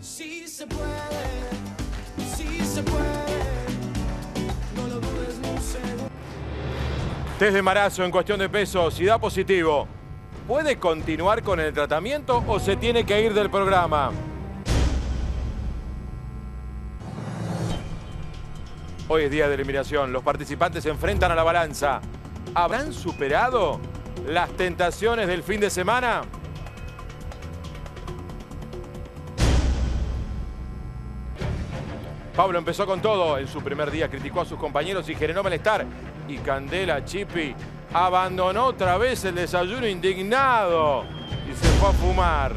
Sí se puede, sí se puede. No lo dudes ni un. Test de embarazo en cuestión de peso, si da positivo, ¿puede continuar con el tratamiento o se tiene que ir del programa? Hoy es día de eliminación. Los participantes se enfrentan a la balanza. ¿Habrán superado las tentaciones del fin de semana? Pablo empezó con todo. En su primer día criticó a sus compañeros y generó malestar. Y Candela Chipi abandonó otra vez el desayuno indignado y se fue a fumar.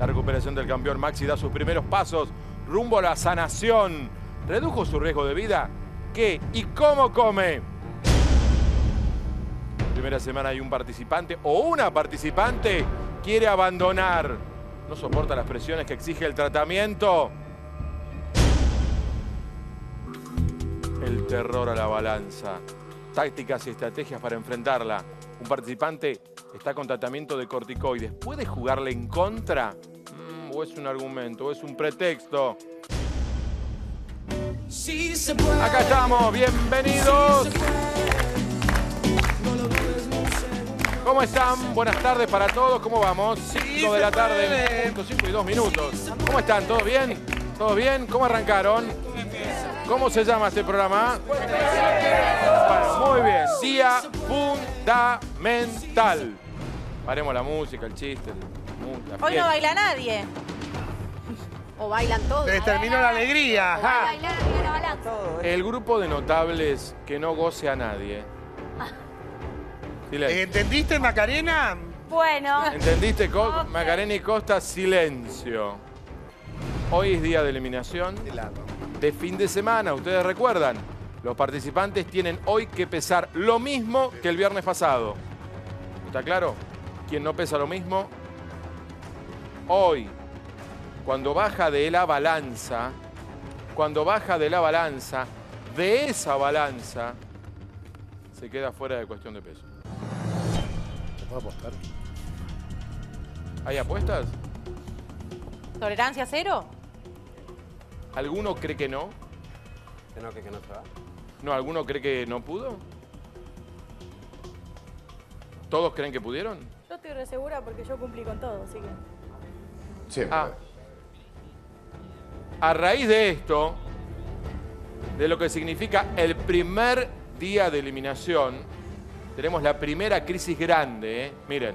La recuperación del campeón Maxi da sus primeros pasos rumbo a la sanación. ¿Redujo su riesgo de vida? ¿Qué y cómo come? Primera semana hay un participante o una participante quiere abandonar. No soporta las presiones que exige el tratamiento. El terror a la balanza. Tácticas y estrategias para enfrentarla. Un participante está con tratamiento de corticoides. ¿Puede jugarle en contra? Mm, ¿O es un argumento? ¿O es un pretexto? Acá estamos, bienvenidos. ¿Cómo están? Buenas tardes para todos. ¿Cómo vamos? 5 de la tarde, punto 5 y 2 minutos. ¿Cómo están? ¿Todo bien? ¿Todo bien? ¿Cómo arrancaron? ¿Cómo se llama este programa? Bueno, muy bien. Día fundamental. Paremos la música, el chiste, la Hoy no baila nadie. O bailan todos. Se les terminó la alegría. ajá. Bailar. El grupo de notables que no goce a nadie. Silencio. ¿Entendiste, Macarena? Bueno, ¿Entendiste, Co-. Macarena y Costa? Silencio. Hoy es día de eliminación de fin de semana. Ustedes recuerdan, los participantes tienen hoy que pesar lo mismo que el viernes pasado. ¿Está claro? Quien no pesa lo mismo, hoy, cuando baja de la balanza, cuando baja de la balanza, de esa balanza, se queda fuera de cuestión de peso. ¿Se puede apostar? ¿Hay apuestas? ¿tolerancia cero? ¿Alguno cree que no? Que no, que, que no se va. ¿No? ¿Alguno cree que no pudo? ¿Todos creen que pudieron? Yo estoy re segura porque yo cumplí con todo, así que. Siempre. Ah. A raíz de esto, de lo que significa el primer día de eliminación, tenemos la primera crisis grande, ¿eh? Miren.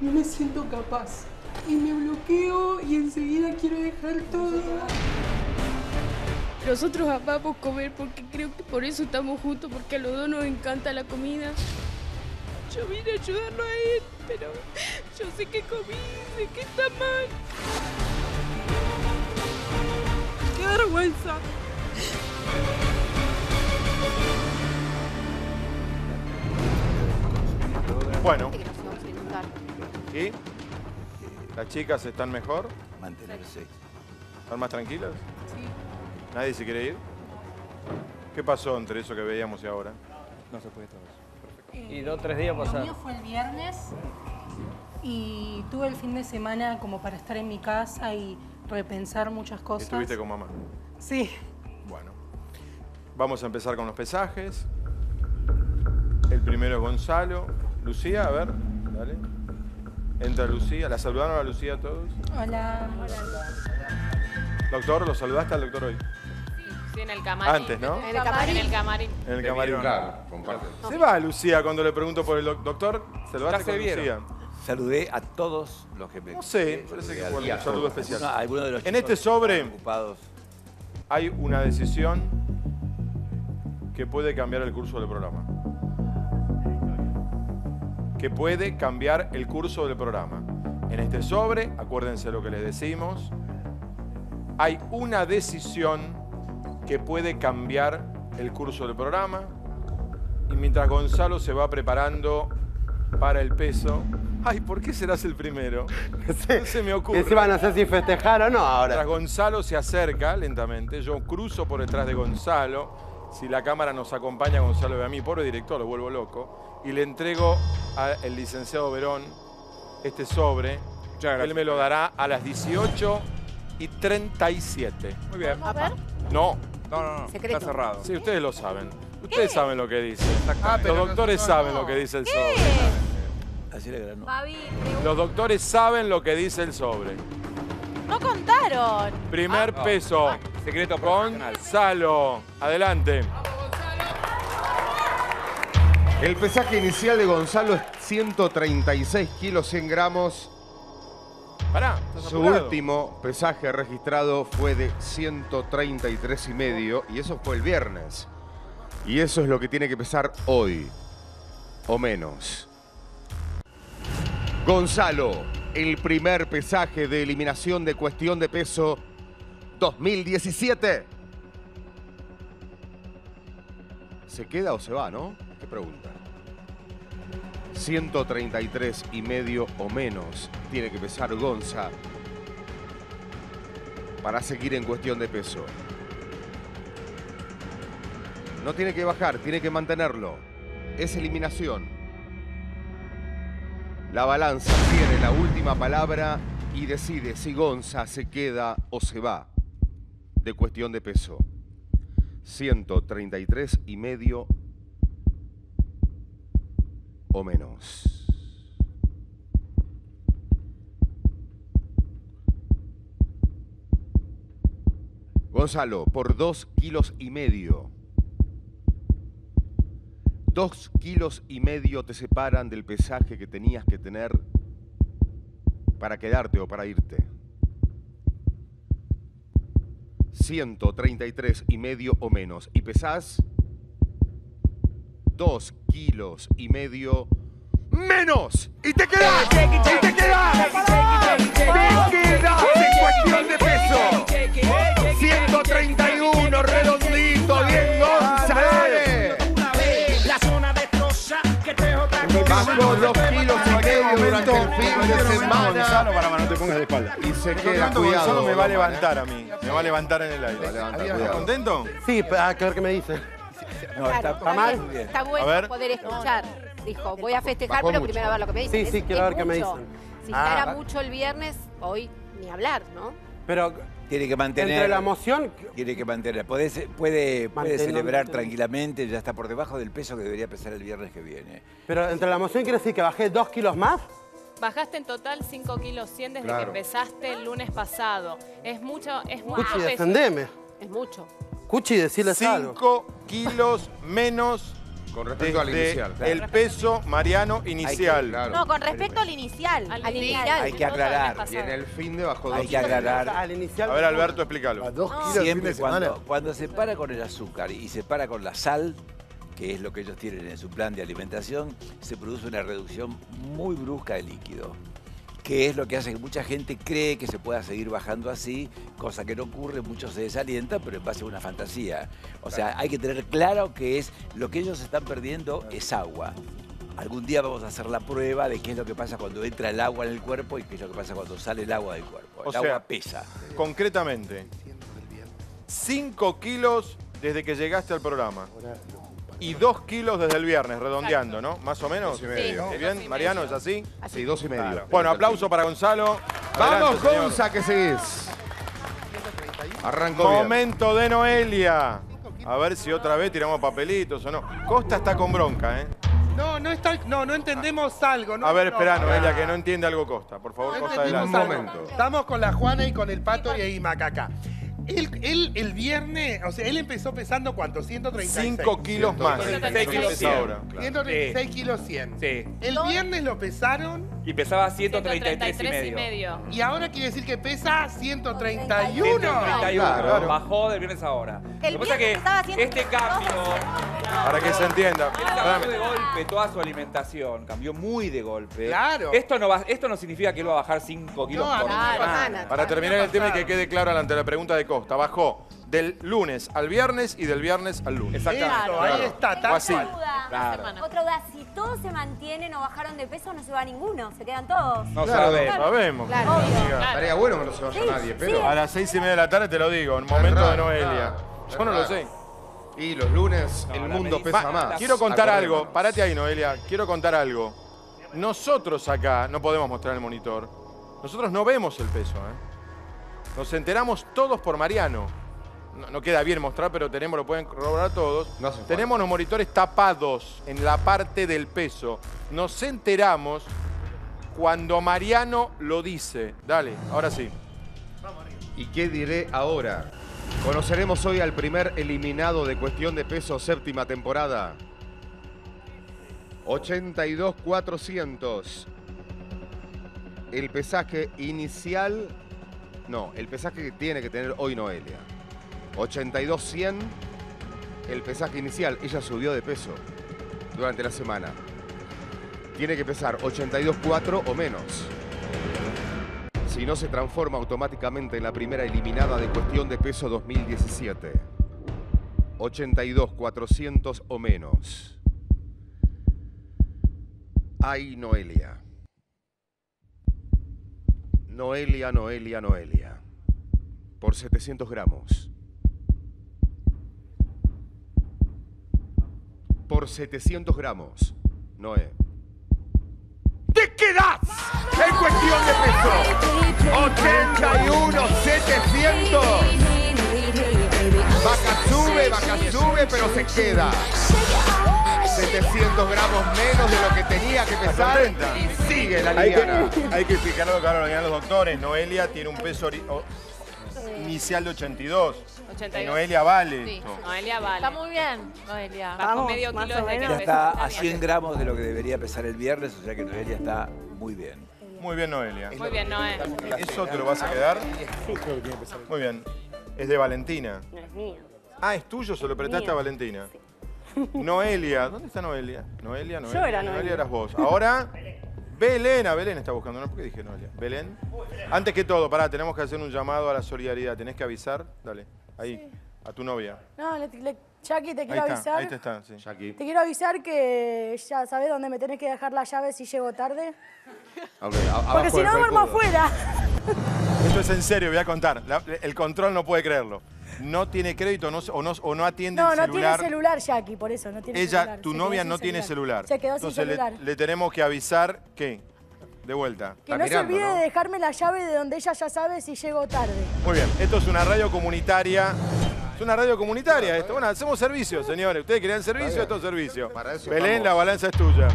No me siento capaz. Y me bloqueo y enseguida quiero dejar todo. Nosotros amamos comer porque creo que por eso estamos juntos, porque a los dos nos encanta la comida. Yo vine a ayudarlo a él, pero yo sé que comí, sé que está mal. ¡Qué vergüenza! Bueno, ¿y? ¿Las chicas están mejor? Mantenerse. ¿Están más tranquilas? Sí. ¿Nadie se quiere ir? ¿Qué pasó entre eso que veíamos y ahora? No se puede trabajar. Y dos o tres días Lo pasaron. mío fue el viernes y tuve el fin de semana como para estar en mi casa y repensar muchas cosas. Estuviste con mamá. Sí. Bueno, vamos a empezar con los pesajes. El primero es Gonzalo. Lucía, a ver, dale. Entra Lucía. ¿La saludaron a Lucía a todos? Hola. Doctor, ¿lo saludaste al doctor hoy? Sí, en el camarín. Antes, ¿no? En el camarín. En el camarín. En el camarín. Claro, comparte. Se va Lucía cuando le pregunto por el doc- doctor. ¿Saludaste con vieron. Lucía? Saludé a todos los que me. No sé, parece que fue un saludo especial. Algunos de los En este sobre- ocupados. Hay una decisión que puede cambiar el curso del programa. Que puede cambiar el curso del programa. En este sobre, acuérdense lo que les decimos, hay una decisión que puede cambiar el curso del programa. Y mientras Gonzalo se va preparando para el peso. Ay, ¿por qué serás el primero? No se me ocurre. Encima no sé si festejar o no Mientras ahora. Gonzalo se acerca lentamente, yo cruzo por detrás de Gonzalo si la cámara nos acompaña a Gonzalo y a mí, pobre director, lo vuelvo loco, y le entrego al licenciado Verón este sobre. Él me lo dará a las 18 y 37. Muy bien. A ver. No, No, no, no. Secreto. Está cerrado. sí, ustedes lo saben. Ustedes saben lo que dice. Ah, Los doctores saben no. lo que dice el sobre. Así le Los doctores saben lo que dice el sobre. no contaron. Primer No. peso. Secreto profesional. Gonzalo. Adelante. El pesaje inicial de Gonzalo es 136 kilos 100 gramos. Pará, ¿estás Su apurado? último pesaje registrado fue de 133 y medio y eso fue el viernes. Y eso es lo que tiene que pesar hoy, o menos. Gonzalo, el primer pesaje de eliminación de cuestión de peso 2017. ¿Se queda o se va, no? ¿Qué pregunta? 133 y medio o menos tiene que pesar Gonza para seguir en cuestión de peso. No tiene que bajar, tiene que mantenerlo. Es eliminación. La balanza tiene la última palabra y decide si Gonza se queda o se va de cuestión de peso. 133 y medio o menos. Gonzalo, por dos kilos y medio. Dos kilos y medio te separan del pesaje que tenías que tener para quedarte o para irte. 133 y medio o menos. Y pesás dos kilos y medio menos. Y te quedas. Y te quedas. Te quedas en cuestión de peso. 131 redondito, bien González. La zona destroza que te Bajó dos kilos y medio durante el fin de semana. Gonzalo, para no te pongas de espalda. Y se queda, cuidado. Me va a levantar a mí. Me va a levantar en el aire. A ¿Estás contento? Sí, que ver qué me dice. No, Claro, está, está, mal. bien, está bueno A ver. poder escuchar. Dijo, voy a festejar, Bajó pero mucho. primero a ver lo que me dicen. Sí, sí, Es- quiero es ver qué me dicen. Si Ah. era mucho el viernes, hoy ni hablar, ¿no? Pero Tiene que mantener. entre la emoción, Tiene que mantener. Puede, puede, puede celebrar tranquilamente, ya está por debajo del peso que debería pesar el viernes que viene. pero entre la emoción quiere decir que bajé dos kilos más. Bajaste en total 5 kilos 100 desde Claro. que empezaste el lunes pasado. Es mucho, es mucho peso. Es mucho. Cuchi, decirles algo. 5 kilos menos Con respecto al inicial. el peso mariano inicial. Claro. No, con respecto al inicial. Al Al, inicial. inicial. Hay que aclarar. Y en el fin de bajó dos Hay que aclarar. Al inicial. A ver, Alberto, explícalo. A dos kilos el fin Siempre cuando, cuando se para con el azúcar y se para con la sal, que es lo que ellos tienen en su plan de alimentación, se produce una reducción muy brusca de líquido. Que es lo que hace que mucha gente cree que se pueda seguir bajando así, cosa que no ocurre, muchos se desalientan, pero en base a una fantasía. O sea, hay que tener claro que es lo que ellos están perdiendo es agua. Algún día vamos a hacer la prueba de qué es lo que pasa cuando entra el agua en el cuerpo y qué es lo que pasa cuando sale el agua del cuerpo. El O sea, agua pesa. Concretamente, 5 kilos desde que llegaste al programa. Y 2 kilos desde el viernes, redondeando, ¿no? Más o menos. Dos y medio. ¿Es bien, Mariano? ¿Es así? Sí, dos y medio. Bueno, aplauso para Gonzalo. Vamos, Adelante, señor. Gonza, que seguís. Arrancó bien. Momento de Noelia. A ver si otra vez tiramos papelitos o no. Costa está con bronca, ¿eh? No, no está, no, no entendemos algo. No, A ver, espera, no, Noelia, que no entiende algo Costa. Por favor, no Costa, adelante. Un algo. momento. Estamos con la Juana y con el Pato y ahí Macaca. Él, él el viernes, o sea, él empezó pesando cuánto? 136. 5 kilos más. 136 que kilos pesa cien. ahora. 136 kilos 100. Sí. El viernes lo pesaron Y pesaba 133 y 133 y medio. medio. y ahora quiere decir que pesa 131. 131. Claro. Bajó del viernes ahora. El Lo que pasa viernes es estaba que haciendo este cambio, Para que se entienda. este cambió de golpe toda su alimentación, cambió muy de golpe. Claro. Esto no, va, esto no significa que él va a bajar 5 kilos No, por semana. Para terminar el tema y que quede claro ante la pregunta de Costa, bajó del lunes al viernes y del viernes al lunes. Exactamente. Eso, ahí está, tal así. Claro. Otra duda, si todos se mantienen o bajaron de peso, no se va ninguno, se quedan todos. No Claro. sabe. Sabemos. Claro. Estaría bueno que no se vaya Sí, nadie, sí. pero. A las seis y media de la tarde te lo digo, en momento de Noelia. claro. Yo no lo sé. Y los lunes el mundo pesa más. Quiero contar algo, parate ahí, Noelia. Quiero contar algo. Nosotros acá, no podemos mostrar el monitor, nosotros no vemos el peso. ¿eh? Nos enteramos todos por Mariano. No, no queda bien mostrar, pero tenemos, lo pueden corroborar todos. No tenemos los monitores tapados en la parte del peso. Nos enteramos cuando Mariano lo dice. Dale, ahora sí. ¿Y qué diré ahora? Conoceremos hoy al primer eliminado de cuestión de peso séptima temporada. 82.400. El pesaje inicial... No, el pesaje que tiene que tener hoy Noelia. 82.100. El pesaje inicial. Ella subió de peso durante la semana. Tiene que pesar 82.4 o menos. Si no se transforma automáticamente en la primera eliminada de cuestión de peso 2017. 82, 400 o menos. Ay, Noelia. Noelia, Noelia, Noelia. Por 700 gramos. Por 700 gramos. Noé. ¡Te quedas! En cuestión de peso. 81, 700. Vaca sube, vaca sube, pero se queda. 700 gramos menos de lo que tenía que pesar. Y sigue la Hay que, hay que explicar lo que ahora lo dirán los doctores. Noelia tiene un peso o- inicial de 82. 82. Noelia vale. Sí. Noelia vale. Está muy bien, Noelia. Vamos, medio más kilo desde que. Ya está a bien. 100 gramos de lo que debería pesar el viernes, o sea que Noelia está muy bien. Muy bien, Noelia. Muy bien, Noé. ¿Eso te lo vas a quedar? Muy bien. Es de Valentina. No es mío. Ah, es tuyo, se lo prestaste a Valentina. Noelia, ¿dónde está Noelia? Noelia, Noelia. era Noelia. Noelia eras vos. Ahora, Belén, a Belén está buscando, ¿no? ¿Por qué dije Noelia? Belén. Antes que todo, pará, tenemos que hacer un llamado a la solidaridad. ¿Tenés que avisar? Dale, ahí, a tu novia. No, le, le- Jackie, te Ahí quiero está, avisar. ahí te está, sí. Jackie. Te quiero avisar que ya sabes dónde me tenés que dejar la llave si llego tarde. Ok, a- abajo Porque si del no duermo afuera. Esto es en serio, voy a contar. La- el control no puede creerlo. No tiene crédito no, o, no, o no atiende No, el no celular. tiene celular, Jackie, por eso no tiene Ella, celular. tu Se novia no sin tiene celular. Se quedó sin Entonces le- celular. Le, tenemos que avisar que, de vuelta. Que no se olvide de dejarme la llave de donde ella ya sabe si llego tarde. Muy bien, esto es una radio comunitaria. Es una radio comunitaria esto. Bueno, hacemos servicio, señores. Ustedes querían servicio, esto es servicio. eso Belén, la balanza es tuya.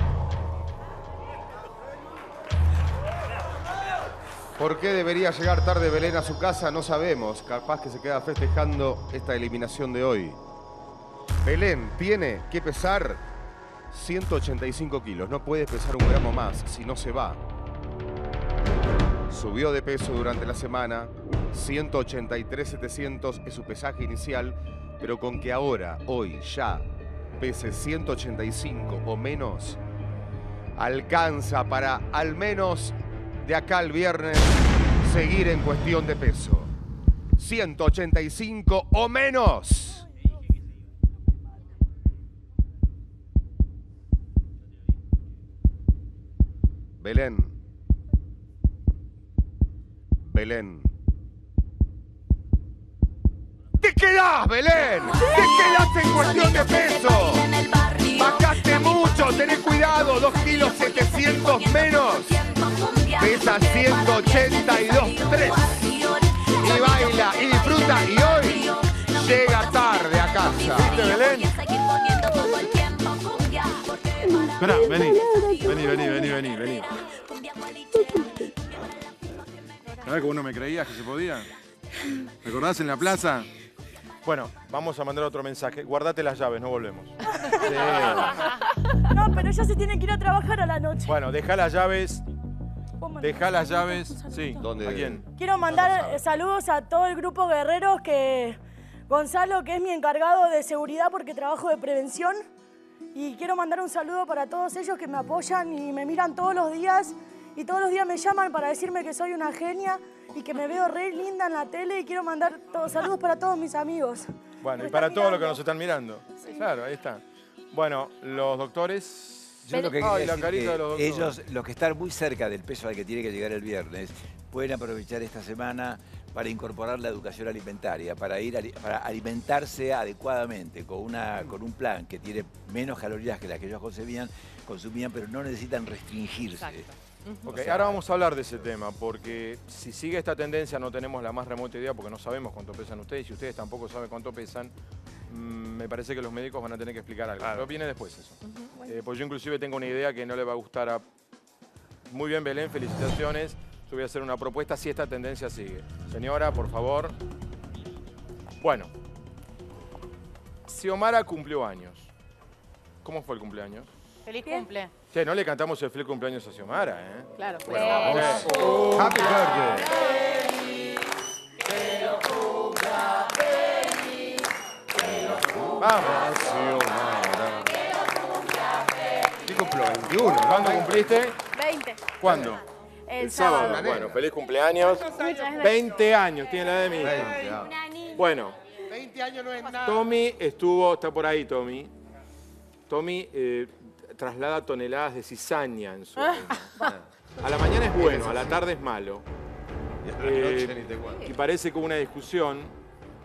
¿Por qué debería llegar tarde Belén a su casa? No sabemos. Capaz que se queda festejando esta eliminación de hoy. Belén tiene que pesar 185 kilos. No puede pesar un gramo más si no se va. Subió de peso durante la semana. 183,700 es su pesaje inicial. Pero con que ahora, hoy, ya, pese 185 o menos, alcanza para al menos de acá al viernes seguir en cuestión de peso. 185 o menos. Belén. Belén. ¡Te quedás, Belén! ¡Te quedás en cuestión de peso! ¡Bajaste mucho! ¡Tenés cuidado! 2 kilos 700 menos. Pesa 182, 3. Y baila y disfruta. Y hoy llega tarde a casa. ¿Viste, Belén? Esperá, vení. Vení, vení, vení, vení, vení. ¿Sabés vos no me creías que se podía? ¿Te acordás en la plaza? Bueno, vamos a mandar otro mensaje. Guardate las llaves, no volvemos. Sí. No, pero ella se tiene que ir a trabajar a la noche. Bueno, deja las llaves. Deja las llaves. Sí. ¿Dónde? ¿A quién? Quiero mandar saludos a todo el grupo guerreros que Gonzalo, que es mi encargado de seguridad porque trabajo de prevención. Y quiero mandar un saludo para todos ellos que me apoyan y me miran todos los días. Y todos los días me llaman para decirme que soy una genia y que me veo re linda en la tele. Y quiero mandar todos saludos para todos mis amigos. Bueno, y Me para todos los que nos están mirando. Claro, ahí está. Bueno, los doctores. Yo lo que Ay, quería la decir carita que de los doctores. ellos, los que están muy cerca del peso al que tiene que llegar el viernes, pueden aprovechar esta semana para incorporar la educación alimentaria, para ir ali- para alimentarse adecuadamente con una con un plan que tiene menos calorías que las que ellos consumían, consumían, pero no necesitan restringirse. Ok, O sea, ahora vamos a hablar de ese tema, porque si sigue esta tendencia no tenemos la más remota idea porque no sabemos cuánto pesan ustedes y ustedes tampoco saben cuánto pesan. mm, Me parece que los médicos van a tener que explicar algo. Pero viene después eso. Eh, pues yo inclusive tengo una idea que no le va a gustar a... Muy bien, Belén, felicitaciones. Yo voy a hacer una propuesta si esta tendencia sigue. Señora, por favor. Bueno. Xiomara cumplió años. ¿Cómo fue el cumpleaños? Feliz cumple. Che, no le cantamos el feliz cumpleaños a Xiomara, ¿eh? Claro, pues. Bueno, Happy birthday. Vamos, Xiomara. ¿Qué cumplo? 21. ¿Cuándo cumpliste? 20. ¿Cuándo? El, sábado. Bueno, feliz cumpleaños. Muchas gracias. 20 años tiene la de mi hija. 20, ah. Bueno, 20 años no es nada. Tommy estuvo, está por ahí Tommy. Tommy eh, traslada toneladas de cizaña en su orina. A la mañana es bueno, a la tarde es malo. Y a la Eh, noche ni te cuento. y parece que hubo una discusión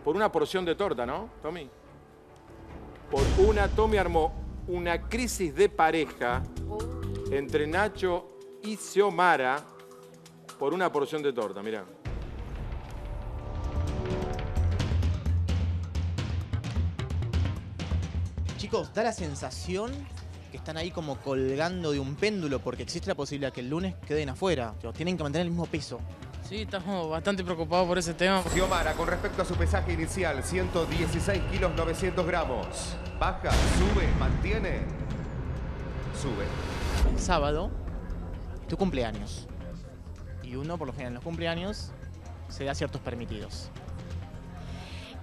por una porción de torta, ¿no, Tommy? Por una, Tommy armó una crisis de pareja entre Nacho y Xiomara por una porción de torta, mirá. Chicos, da la sensación que están ahí como colgando de un péndulo porque existe la posibilidad que el lunes queden afuera. Tienen que mantener el mismo peso. Sí, estamos bastante preocupados por ese tema. Xiomara, con respecto a su pesaje inicial, 116 kilos 900 gramos. Baja, sube, mantiene. Sube. El sábado, tu cumpleaños. Y uno, por lo general, en los cumpleaños se da ciertos permitidos.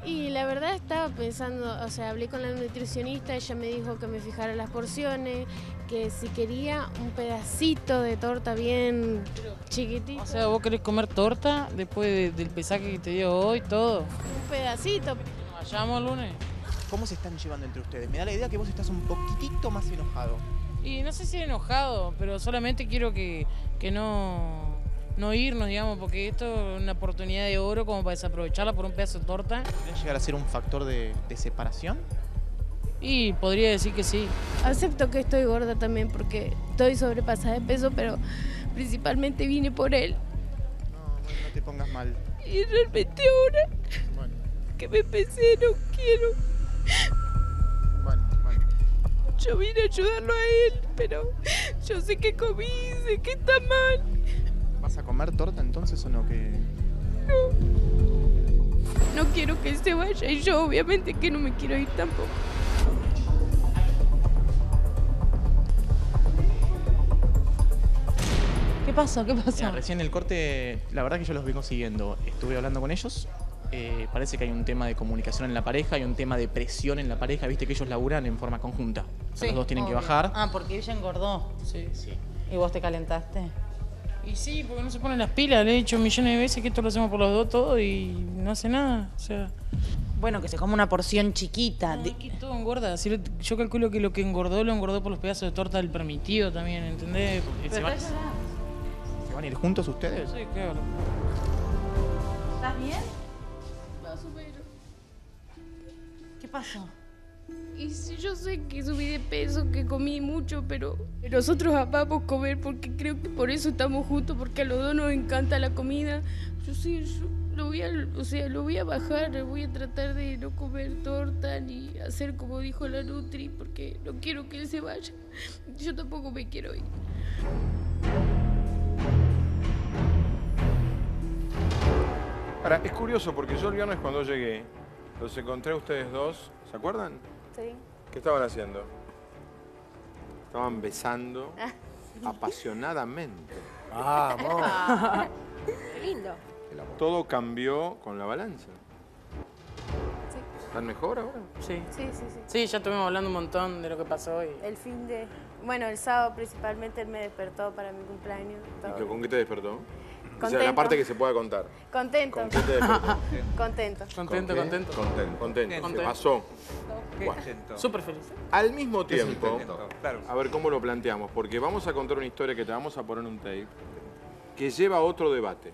Y la verdad estaba pensando, o sea, hablé con la nutricionista, ella me dijo que me fijara las porciones, que si quería un pedacito de torta bien chiquitito. O sea, vos querés comer torta después de- del pesaje que te dio hoy, todo. un pedacito. Vayamos el lunes. ¿Cómo se están llevando entre ustedes? Me da la idea que vos estás un poquitito más enojado. Y no sé si enojado, pero solamente quiero que, que no, no irnos, digamos, porque esto es una oportunidad de oro como para desaprovecharla por un pedazo de torta. ¿Puede llegar a ser un factor de, de separación? Y podría decir que sí. Acepto que estoy gorda también porque estoy sobrepasada de peso, pero principalmente vine por él. No te pongas mal. Y realmente ahora que me pesé no quiero. Yo vine a ayudarlo a él, pero yo sé que comí, sé que está mal. ¿Vas a comer torta entonces o no? Que No quiero que se vaya y yo obviamente que no me quiero ir tampoco. ¿Qué pasa? ¿Qué? Mira, recién el corte, la verdad que yo los vengo siguiendo. Estuve hablando con ellos. eh, parece que hay un tema de comunicación en la pareja, hay un tema de presión en la pareja. Viste que ellos laburan en forma conjunta. O sea, los dos tienen que bajar. Ah, porque ella engordó. Sí. Sí. ¿Y vos te calentaste? Y sí, porque no se ponen las pilas. Le he dicho millones de veces que esto lo hacemos por los dos todo y no hace nada. O sea. Bueno, que se come una porción chiquita. No, de- aquí todo engorda. Si lo- Yo calculo que lo que engordó, lo engordó por los pedazos de torta del permitido también, ¿entendés? Porque se Pero va- ella ¿Se van a ir juntos ustedes? Sí, claro. ¿Estás bien? Más o menos. ¿Qué pasó? Y si yo sé que subí de peso, que comí mucho, pero nosotros amamos comer porque creo que por eso estamos juntos, porque a los dos nos encanta la comida. Yo sí, yo lo voy a, o sea, lo voy a bajar, voy a tratar de no comer torta ni hacer como dijo la Nutri, porque no quiero que él se vaya. Yo tampoco me quiero ir. Ahora, es curioso porque yo el viernes cuando llegué, los encontré a ustedes dos, ¿se acuerdan? Sí. ¿Qué estaban haciendo? Estaban besando apasionadamente. Ah, Qué lindo. Todo cambió con la balanza. ¿Están mejor ahora? Sí. Sí, sí, sí. Sí, ya estuvimos hablando un montón de lo que pasó y... El fin de. Bueno, el sábado principalmente él me despertó para mi cumpleaños. ¿Y todo. ¿Con qué te despertó? O sea, la Contento. parte que se pueda contar. Contento. Contento. Contento, qué? contento. Contento. Contento. Contento. Pasó. Bueno. Súper feliz. Al mismo ¿Qué es el tiempo, contento? a ver cómo lo planteamos, porque vamos a contar una historia que te vamos a poner en un tape que lleva a otro debate.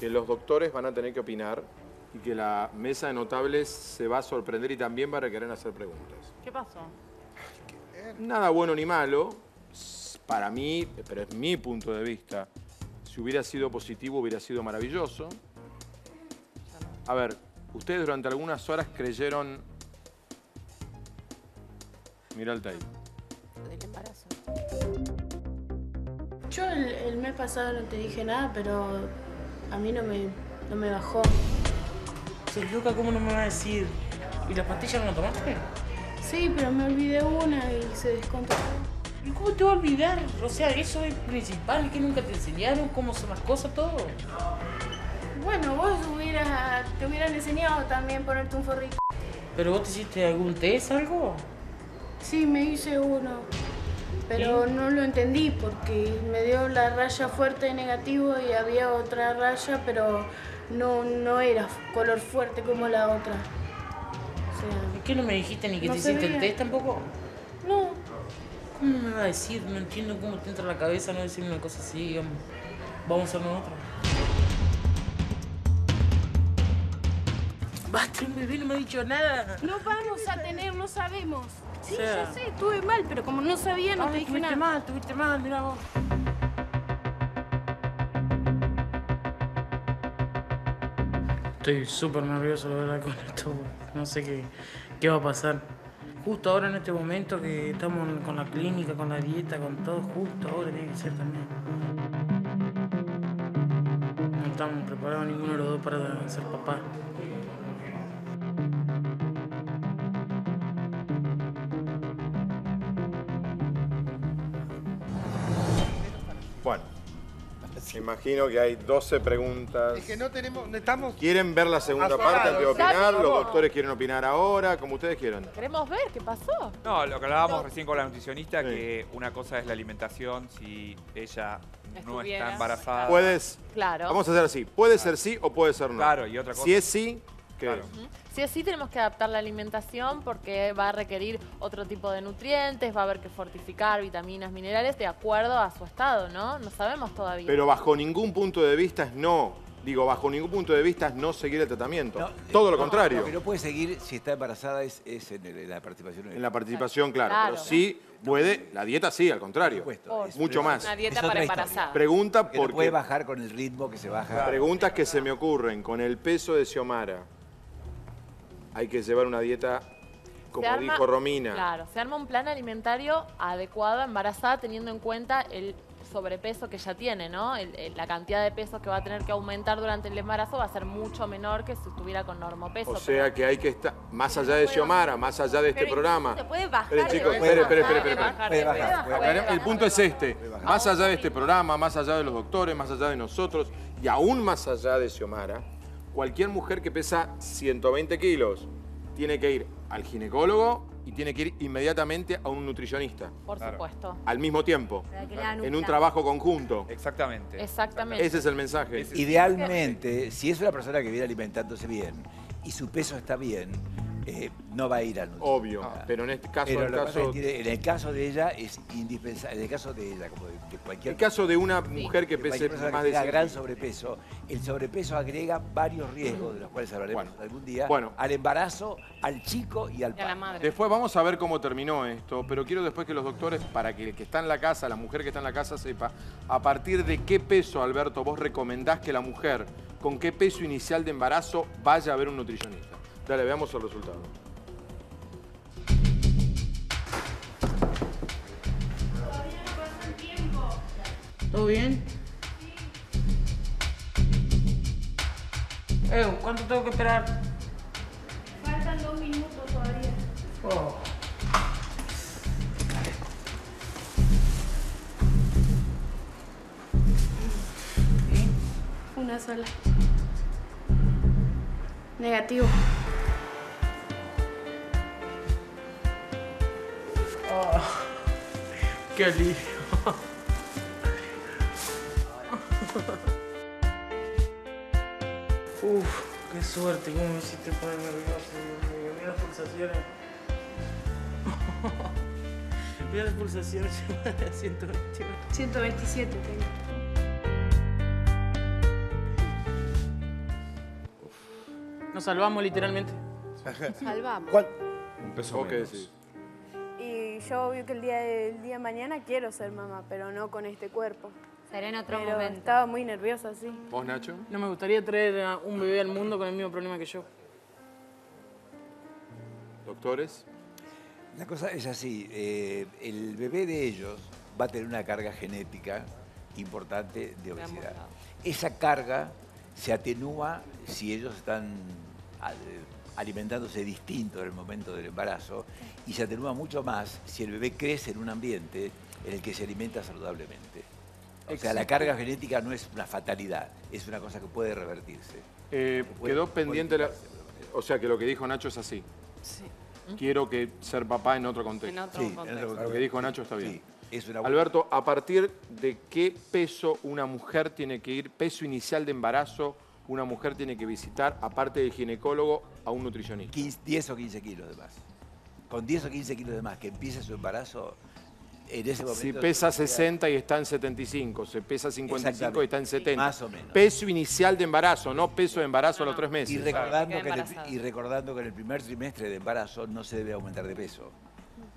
que los doctores van a tener que opinar y que la mesa de notables se va a sorprender y también van a querer hacer preguntas. ¿Qué pasó? Nada bueno ni malo, para mí, pero es mi punto de vista. Si hubiera sido positivo, hubiera sido maravilloso. A ver, ustedes durante algunas horas creyeron... Mira el tape. Del embarazo. Yo el, el mes pasado no te dije nada, pero a mí no me, no me bajó. Sos loca, ¿cómo no me vas a decir? ¿Y las pastillas no las tomaste? Sí, pero me olvidé una y se descontroló. ¿Y cómo te va a olvidar? O sea, eso es principal, que nunca te enseñaron cómo son las cosas, todo. Bueno, vos hubieras, te hubieran enseñado también ponerte un forrito. ¿Pero vos te hiciste algún test, algo? Sí, me hice uno, pero no lo entendí porque me dio la raya fuerte de negativo y había otra raya, pero no, no era color fuerte como la otra. O sea, ¿Y qué no me dijiste ni que No te hiciste el test tampoco? No, ¿Cómo me vas a decir? No entiendo cómo te entra la cabeza no decirme una cosa así, digamos. Vamos a hacernos otra. Basta, un bebé no me ha dicho nada. no vamos a tener, no sabemos. Sí, O sea- ya sé, estuve mal, pero como no sabía, no te dije nada. mal, estuviste mal, mira vos. Estoy súper nervioso, la verdad, con esto. No sé qué, qué va a pasar. Justo ahora en este momento que estamos con la clínica, con la dieta, con todo, justo ahora tiene que ser también. No estamos preparados ninguno de los dos para ser papá. Bueno, me imagino que hay 12 preguntas. Es que no tenemos, no estamos... ¿Quieren ver la segunda parte antes de opinar? ¿Los doctores quieren opinar ahora? Como ustedes quieran. Queremos ver qué pasó. No, lo que hablábamos recién con la nutricionista, que una cosa es la alimentación, si ella no está embarazada. Puedes. Claro. Vamos a hacer así. Puede ser sí o puede ser no. Claro, y otra Si cosa- es sí, ¿qué? Claro. Sí o sí tenemos que adaptar la alimentación porque va a requerir otro tipo de nutrientes, va a haber que fortificar vitaminas, minerales de acuerdo a su estado, ¿no? No sabemos todavía. Pero bajo ningún punto de vista es no. Digo, bajo ningún punto de vista es no seguir el tratamiento. No, Todo lo no, contrario. Lo que no puede seguir si está embarazada es, es en, el- en la participación. En la participación, claro. Claro. Pero sí puede, la dieta sí, al contrario. Por Mucho más. Una dieta para historia. embarazada. Pregunta Que no porque puede bajar con el ritmo que se baja. preguntas que se me ocurren con el peso de Xiomara. Hay que llevar una dieta, como arma- dijo Romina. Claro, se arma un plan alimentario adecuado a embarazada teniendo en cuenta el sobrepeso que ella tiene, ¿no? El- el- la cantidad de peso que va a tener que aumentar durante el embarazo va a ser mucho menor que si estuviera con normopeso. O sea que hay que estar, más allá de Xiomara, más allá de este Pero programa. se puede bajar de chicos, peso. puede Aclaremos, El punto es este, más allá de este programa, más allá de los doctores, más allá de nosotros y aún más allá de Xiomara, cualquier mujer que pesa 120 kilos tiene que ir al ginecólogo y tiene que ir inmediatamente a un nutricionista, Por Claro. supuesto. al mismo tiempo, que le en un trabajo conjunto. Exactamente. Exactamente. Ese es el mensaje. Ese- Idealmente, si es una persona que viene alimentándose bien y su peso está bien, eh, no va a ir al nutricionista. Obvio, pero en este caso, el tiene- en el caso de ella es indispensable, en el caso de ella, como de, de cualquier el caso de una mujer que pese más que de tenga 100 gran sobrepeso, el sobrepeso agrega varios riesgos, de los cuales hablaremos Bueno, algún día, bueno. al embarazo, al chico y al Y a la padre. madre. Después vamos a ver cómo terminó esto, pero quiero después que los doctores, para que el que está en la casa, la mujer que está en la casa sepa, a partir de qué peso, Alberto, vos recomendás que la mujer, con qué peso inicial de embarazo, vaya a ver un nutricionista. Dale, veamos el resultado. ¿Todo bien? Eh, ¿cuánto tengo que esperar? Faltan dos minutos todavía. Oh. Una sola. Negativo. Oh, qué alivio. Uf, qué suerte, cómo me hiciste poner nervioso. Mira las pulsaciones. Mira las pulsaciones, 121. 127 tengo. Nos salvamos literalmente. Salvamos. Un peso ¿Vos qué menos. decís? Y yo obvio que el día, de, el día de mañana quiero ser mamá, pero no con este cuerpo. Será en otro pero momento. Estaba muy nerviosa, sí. ¿Vos, Nacho? No me gustaría traer a un bebé al mundo con el mismo problema que yo. Doctores. La cosa es así, eh, el bebé de ellos va a tener una carga genética importante de obesidad. Esa carga se atenúa si ellos están alimentándose distinto en el momento del embarazo y se atenúa mucho más si el bebé crece en un ambiente en el que se alimenta saludablemente. O sea, la carga genética no es una fatalidad, es una cosa que puede revertirse. Eh, Puede- quedó puede pendiente, la- o sea que lo que dijo Nacho es así. Quiero que ser papá en otro contexto. En otro Sí, en otro contexto. Lo que dijo Nacho está bien. es una- Alberto, ¿a partir de qué peso una mujer tiene que ir, peso inicial de embarazo, una mujer tiene que visitar, aparte del ginecólogo, a un nutricionista? 15 10 o 15 kilos de más. Con 10 o 15 kilos de más que empiece su embarazo, en ese momento... Si pesa 60 y está en 75, se pesa 55 y está en 70. Más o menos. Peso inicial de embarazo, no peso de embarazo a los tres meses. Y recordando, que en el, y recordando que en el primer trimestre de embarazo no se debe aumentar de peso.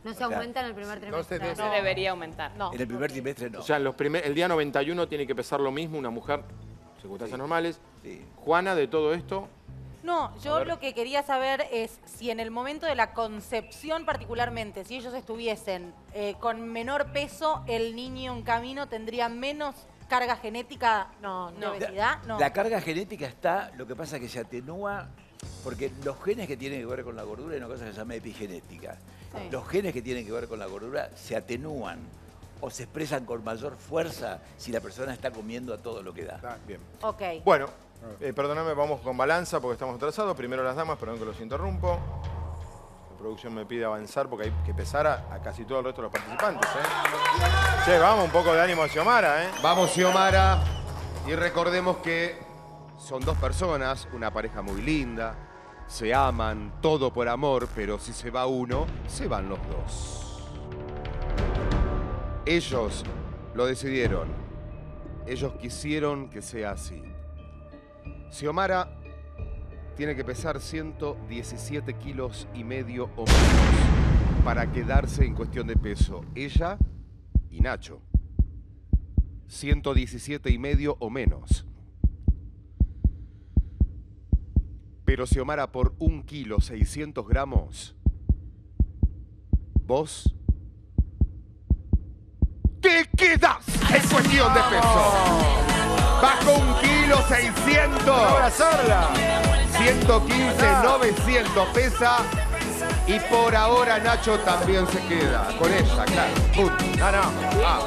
No se O sea, aumenta en el primer trimestre. No debería aumentar. No. En el primer trimestre no. O sea, en los primer- el día 91 tiene que pesar lo mismo una mujer, circunstancias normales. Juana, de todo esto, No, yo lo que quería saber es si en el momento de la concepción particularmente, si ellos estuviesen eh, con menor peso, el niño en camino tendría menos carga genética de obesidad. No. La carga genética está, lo que pasa es que se atenúa, porque los genes que tienen que ver con la gordura hay una cosa que se llama epigenética. Sí. Los genes que tienen que ver con la gordura se atenúan o se expresan con mayor fuerza si la persona está comiendo a todo lo que da. Bien. Ok. Bueno, eh, perdóname, vamos con balanza porque estamos atrasados. Primero las damas, perdón que los interrumpo. La producción me pide avanzar porque hay que pesar a, a casi todo el resto de los participantes. ¿eh? Che, vamos, un poco de ánimo a Xiomara, ¿eh? Vamos, Xiomara. Y recordemos que son dos personas, una pareja muy linda, se aman, todo por amor, pero si se va uno, se van los dos. Ellos lo decidieron. Ellos quisieron que sea así. Xiomara tiene que pesar 117 kilos y medio o menos para quedarse en cuestión de peso. Ella y Nacho. 117 y medio o menos. Pero Xiomara por un kilo 600 gramos, vos te quedas en cuestión de peso. Bajo un kilo 600. Abrazarla. 115, 900 pesa. Y por ahora Nacho también se queda con ella, claro. Punto. No, no. Ah.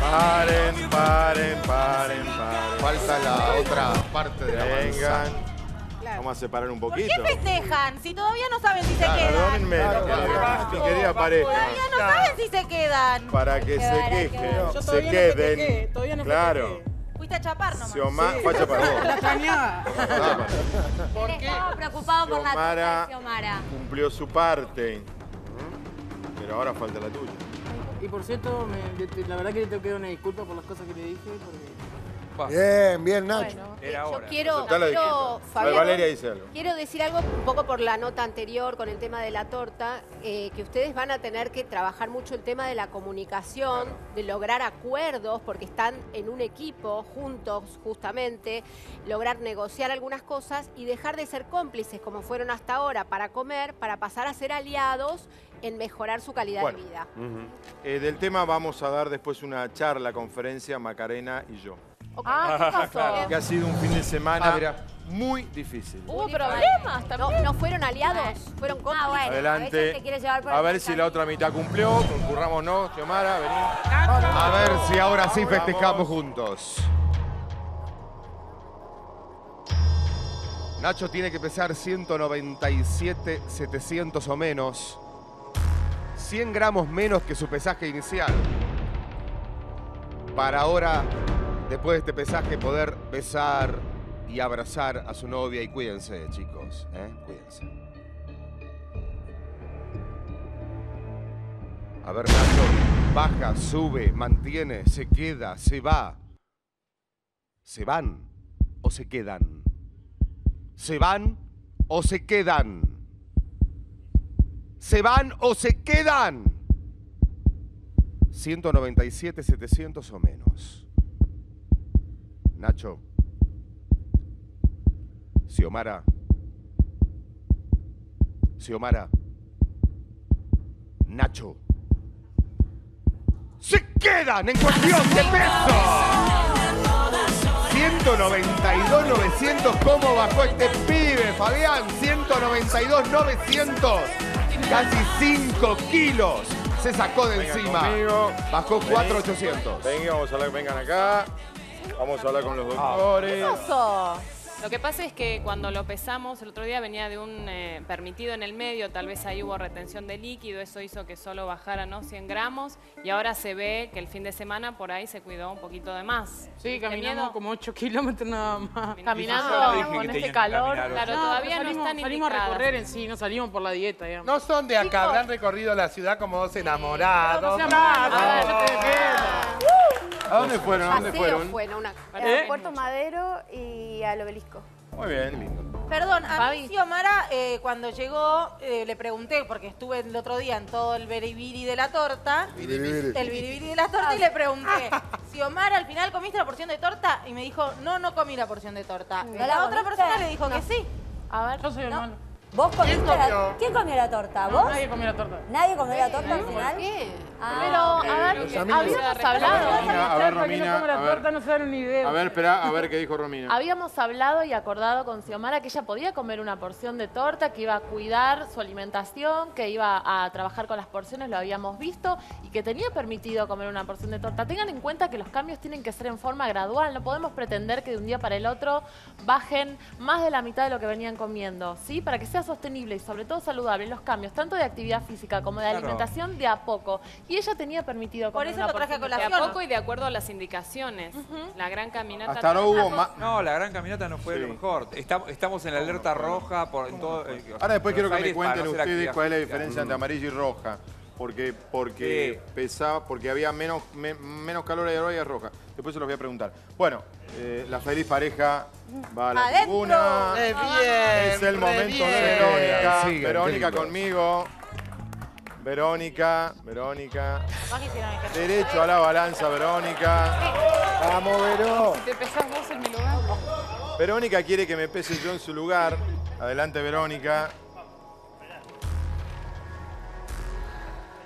Paren, paren, paren, paren. Falta la otra parte de la Vengan. manzana. Vamos a separar un ¿Por qué poquito. festejan? Si todavía no saben si se quedan. Perdónenme, mi querida pareja. Todavía no saben si se quedan. Para que se quejen, Yo se no queden. todavía no claro. Fuiste a chapar nomás. Xiomara, facha para vos. La extrañaba. Él estaba preocupado por la Xiomara cumplió su parte. Pero ahora falta la tuya. Y por cierto, me- la verdad que le tengo que dar una disculpa por las cosas que le dije. Porque... Bien, bien, Nacho. Bueno, yo quiero, Fabián, Valeria dice algo. Quiero decir algo un poco por la nota anterior con el tema de la torta, eh, que ustedes van a tener que trabajar mucho el tema de la comunicación, de lograr acuerdos, porque están en un equipo juntos justamente, lograr negociar algunas cosas y dejar de ser cómplices como fueron hasta ahora para comer, para pasar a ser aliados en mejorar su calidad Bueno. de vida. Eh, del tema vamos a dar después una charla, conferencia, Macarena y yo. Ah, ¿qué pasó? Que ha sido un fin de semana Ah, mira. muy difícil. ¿Hubo problemas No, también? no fueron aliados, fueron cómplices. bueno. Adelante. a llevar por ver si la otra mitad cumplió. Concurramos no. Xiomara, vení. A ver si ahora sí festejamos juntos. Nacho tiene que pesar 197, 700 o menos. 100 gramos menos que su pesaje inicial. Para ahora, después de este pesaje, poder besar y abrazar a su novia. Y cuídense, chicos. ¿eh? Cuídense. A ver, Nacho, baja, sube, mantiene, se queda, se va. ¿Se van o se quedan? ¿Se van o se quedan? ¿Se van o se quedan? 197, 700 o menos. Nacho. Xiomara. Xiomara. Nacho. Se quedan en cuestión de peso. 192, 900. ¿Cómo bajó este pibe, Fabián? 192, 900. Casi 5 kilos. Se sacó de Vengan encima. conmigo. Bajó Vení. 4,800. Venga, vamos a hablar, vengan acá. Vamos a hablar con los Ah. doctores. Lo que pasa es que cuando lo pesamos, el otro día venía de un eh, permitido en el medio, tal vez ahí hubo retención de líquido, eso hizo que solo bajara ¿no? 100 gramos y ahora se ve que el fin de semana por ahí se cuidó un poquito de más. Sí, ¿Qué caminamos como 8 kilómetros nada más. Caminando con este calor, claro, todavía no salimos, están Salimos a recorrer en sí, no salimos por la dieta, digamos. No son de acá, habrán recorrido la ciudad como dos enamorados. No seas malo, a ver, no te ¿A dónde fueron? ¿A dónde fueron? fue, no una... A Puerto Madero y al obelisco. Muy bien, lindo. Perdón, a mí Xiomara, eh, cuando llegó, eh, le pregunté, porque estuve el otro día en todo el beribiri de la torta, Biribiri. el biribiri de la torta, y le pregunté, Xiomara, al final comiste la porción de torta, y me dijo, no, no comí la porción de torta. ¿No Y la la otra comiste? persona le dijo que sí. A ver, Yo soy el No. malo. ¿Vos comiste ¿Quién la, comió? ¿Quién comió la torta? No, ¿Vos? nadie comió la torta. ¿Nadie comió la torta al ¿Por final? qué? Ah. Pero, a ver, Los amigos. habíamos hablado. Romina, a ver, no Romina, come la a ver. torta no se dan ni idea. A ver, espera, a ver qué dijo Romina. Habíamos hablado y acordado con Xiomara que ella podía comer una porción de torta, que iba a cuidar su alimentación, que iba a trabajar con las porciones, lo habíamos visto, y que tenía permitido comer una porción de torta. Tengan en cuenta que los cambios tienen que ser en forma gradual, no podemos pretender que de un día para el otro bajen más de la mitad de lo que venían comiendo, ¿sí? Para que sea sostenible y sobre todo saludable los cambios, tanto de actividad física como de Claro. alimentación, de a poco. Y ella tenía permitido Por comer eso una lo traje a porción de a colación. poco y de acuerdo a las indicaciones. La gran caminata. Hasta ahora hubo más. No, la gran caminata no fue Sí. lo mejor. Estamos, estamos en la alerta roja por en todo. eh, Ahora después quiero que me cuenten no ustedes cuál es la diferencia entre amarilla y roja. Porque, porque pesaba, porque había menos, me- menos calor y ahora es roja. Después se los voy a preguntar. Bueno, eh, la feliz pareja va a la ¡Adentro! tribuna. ¡Re bien! Es el momento bien. de Verónica. Verónica conmigo. Verónica, Verónica. Derecho a la balanza, Verónica. Vamos, Veró. Te pesás vos en mi lugar. Verónica quiere que me pese yo en su lugar. Adelante, Verónica.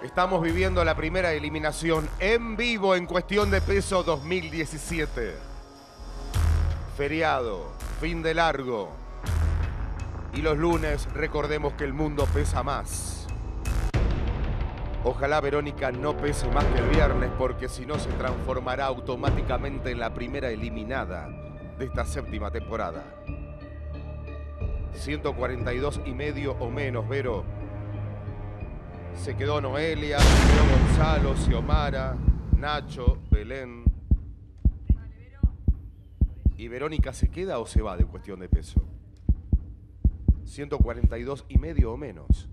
Estamos viviendo la primera eliminación en vivo en cuestión de peso 2017. Feriado, fin de largo. Y los lunes recordemos que el mundo pesa más. Ojalá Verónica no pese más que el viernes porque si no se transformará automáticamente en la primera eliminada de esta séptima temporada. 142 y medio o menos, Vero. Se quedó Noelia, se quedó Gonzalo, Xiomara, Nacho, Belén. ¿Y Verónica se queda o se va de cuestión de peso? 142 y medio o menos.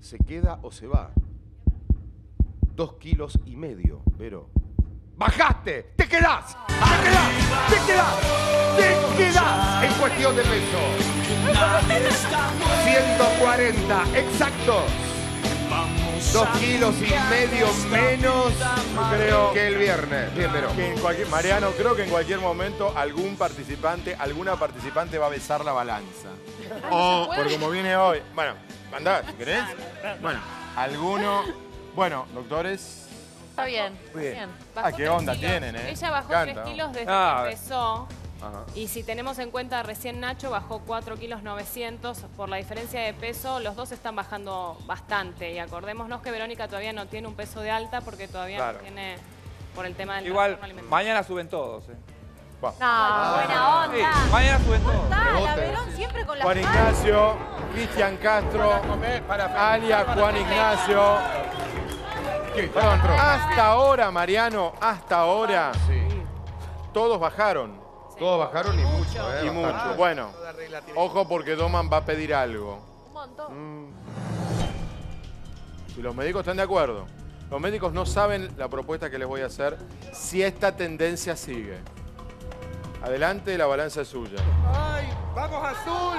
¿Se queda o se va? Dos kilos y medio, Vero. ¡Bajaste! ¡Te quedás! ¡Te quedás! ¡Te quedás! ¡Te quedás! En cuestión de peso. 140 exactos. Dos kilos y medio menos creo que el viernes. Bien, Vero. Que en cualquier, Mariano, creo que en cualquier momento algún participante, alguna participante va a besar la balanza. O, porque como viene hoy. Bueno, andá, si querés. Bueno, alguno. Bueno, doctores. Está bien. Bien. bien. Ah, qué tres onda kilos. tienen, ¿eh? Ella bajó Canta. 3 kilos desde Ah, que empezó. Ajá. Y si tenemos en cuenta recién Nacho bajó 4 kilos 900 por la diferencia de peso, los dos están bajando bastante y acordémonos que Verónica todavía no tiene un peso de alta porque todavía Claro. no tiene por el tema del Igual, mañana suben todos. eh. No, buena onda. Sí, mañana suben todos. la Verón siempre con la Juan Ignacio, Cristian Castro, alias Juan Ignacio. Perdón, hasta ahora, Mariano, hasta ahora, todos bajaron. Todos bajaron y mucho, ¿eh? Y mucho. Bueno, ojo porque Doman va a pedir algo. Un montón. Mm. Si los médicos están de acuerdo. Los médicos no saben la propuesta que les voy a hacer si esta tendencia sigue. Adelante, la balanza es suya. Ay, ¡Vamos, azul!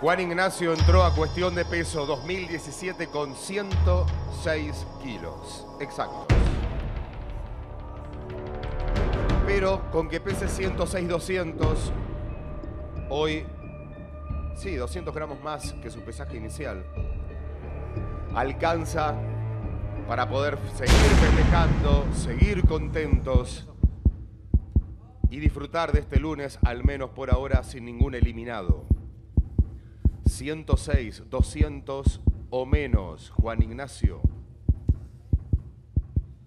Juan Ignacio entró a cuestión de peso 2017 con 106 kilos. Exacto. Pero con que pese 106, 200, hoy, sí, 200 gramos más que su pesaje inicial, alcanza para poder seguir festejando, seguir contentos y disfrutar de este lunes, al menos por ahora, sin ningún eliminado. 106, 200 o menos, Juan Ignacio.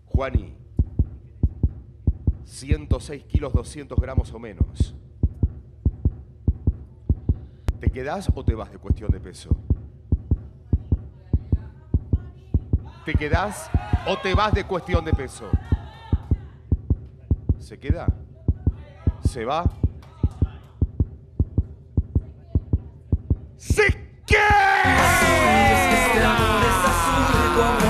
Juani. 106 kilos, 200 gramos o menos. ¿Te quedás o te vas de cuestión de peso? ¿Te quedás o te vas de cuestión de peso? ¿Se queda? ¿Se va? ¡Se Este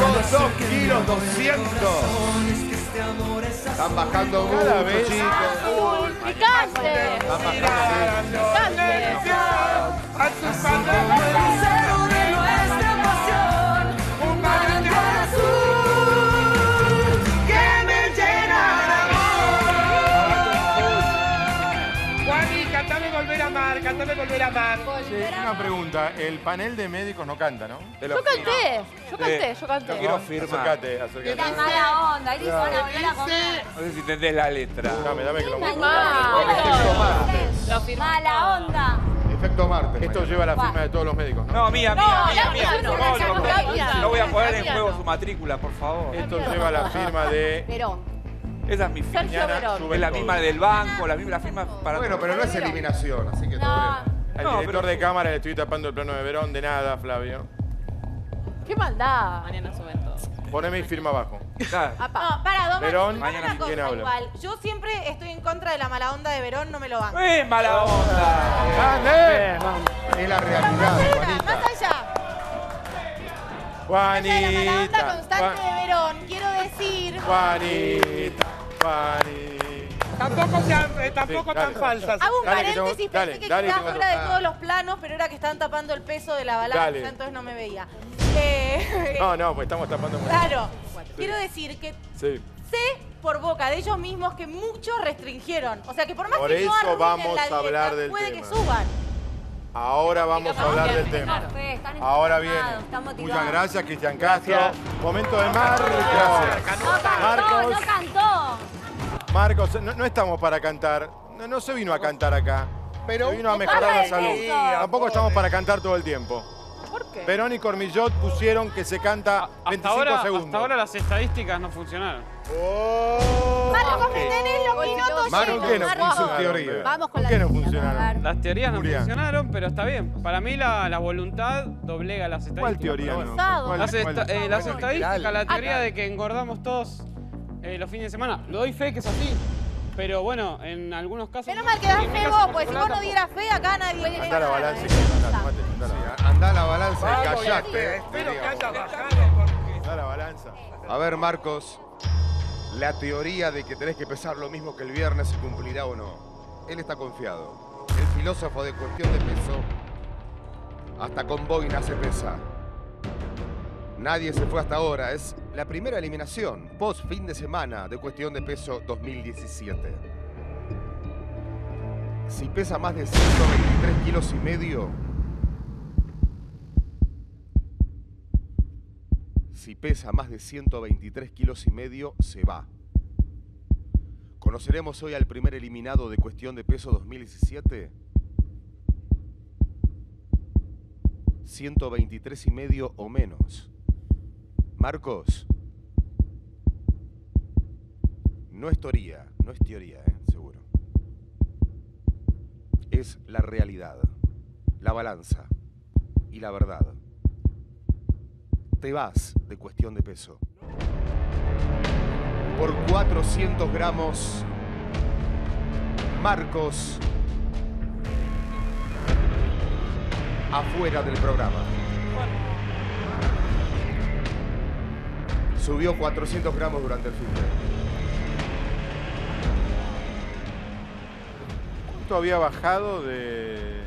Bajó 2 kilos 200. Están bajando Cada vez- chicos. ¡Picante! Están bajando volver a amar, cantame volver a amar. Sí, una pregunta. El panel de médicos no canta, ¿no? Yo canté, yo canté, yo canté. Yo quiero firmar. Acércate, acércate. Era mala onda, ahí dice van a volver a comer. No sé si entendés la letra. Dame, dame que lo Mal. Lo. Mala onda. Efecto Marte. Esto lleva la firma de todos los médicos, ¿no? No, mía, mía, mía, no, No, voy a poner en juego su matrícula, por favor. Esto lleva la firma de Pero, Esa es mi firma. Sergio Verón. Es la misma del banco, la misma la firma para Bueno, pero no es eliminación, así que No. todo al No, director pero- de cámara le estoy tapando el plano de Verón. De nada, Flavio. ¡Qué maldad! Mañana suben todos. Poné mi firma abajo. Claro. No, para, dos Verón, Mañana una ¿quién cosa habla? igual. Yo siempre estoy en contra de la mala onda de Verón, no me lo banco. ¡Eh, mala onda! ¡Grande! Es la realidad, Juanita. Más allá, más allá de la mala onda Juanita. constante de Verón, quiero decir... Juanita. Tampoco, eh, tampoco Sí, tan dale. falsas. Hago un Dale, que tengo- paréntesis, dale, pensé que dale, quedaba fuera de todos los planos, pero era que estaban tapando el peso de la balanza, Dale. entonces no me veía. Eh, No, no, pues estamos tapando mucho. Claro, quiero decir que Sí. sé por boca de ellos mismos que muchos restringieron. O sea que por más Por que no eso arruinen vamos la a dieta, hablar del puede tema. que suban. Ahora vamos a hablar del tema. Están Ahora viene. están Muchas gracias, Cristian Castro. Momento de Marcos. No cantó, Marcos. no cantó. Marcos, no, no estamos para cantar. No, no se vino a cantar acá. Pero Se vino a mejorar la salud. Tampoco estamos para cantar todo el tiempo. ¿Por qué? Perón y Cormillot pusieron que se canta 25 Hasta ahora, segundos. hasta ahora las estadísticas no funcionaron. Marcos, me tenés los minutos Marcos, ¿qué no Marcos. funcionaron? vamos con ¿Por la qué no funcionaron? Las teorías no Julián. funcionaron, pero está bien. Para mí la, la voluntad doblega las estadísticas. ¿Cuál teoría no? bueno. ¿Cuál- Las, esta- eh, las estadísticas, la teoría de que engordamos todos eh, los fines de semana. Lo doy fe que es así. Pero bueno, en algunos casos. Menos mal que das fe vos, pues si vos no dieras fe, acá nadie Andá a la balanza y andá a la balanza. Anda a la balanza y callate. Espero que haya bajado porque... Andá a la balanza. A ver, Marcos, la teoría de que tenés que pesar lo mismo que el viernes se cumplirá o no. Él está confiado. El filósofo de cuestión de peso, hasta con boina se pesa. Nadie se fue hasta ahora. Es la primera eliminación post fin de semana de cuestión de peso 2017. Si pesa más de 123 kilos y medio, si pesa más de 123 kilos y medio, se va. ¿Conoceremos hoy al primer eliminado de cuestión de peso 2017? 123 y medio o menos. Marcos. No es teoría, no es teoría, ¿eh? seguro. Es la realidad, la balanza y la verdad. Te vas de cuestión de peso. Por 400 gramos, Marcos afuera del programa. Subió 400 gramos durante el fin ¿Cuánto había bajado de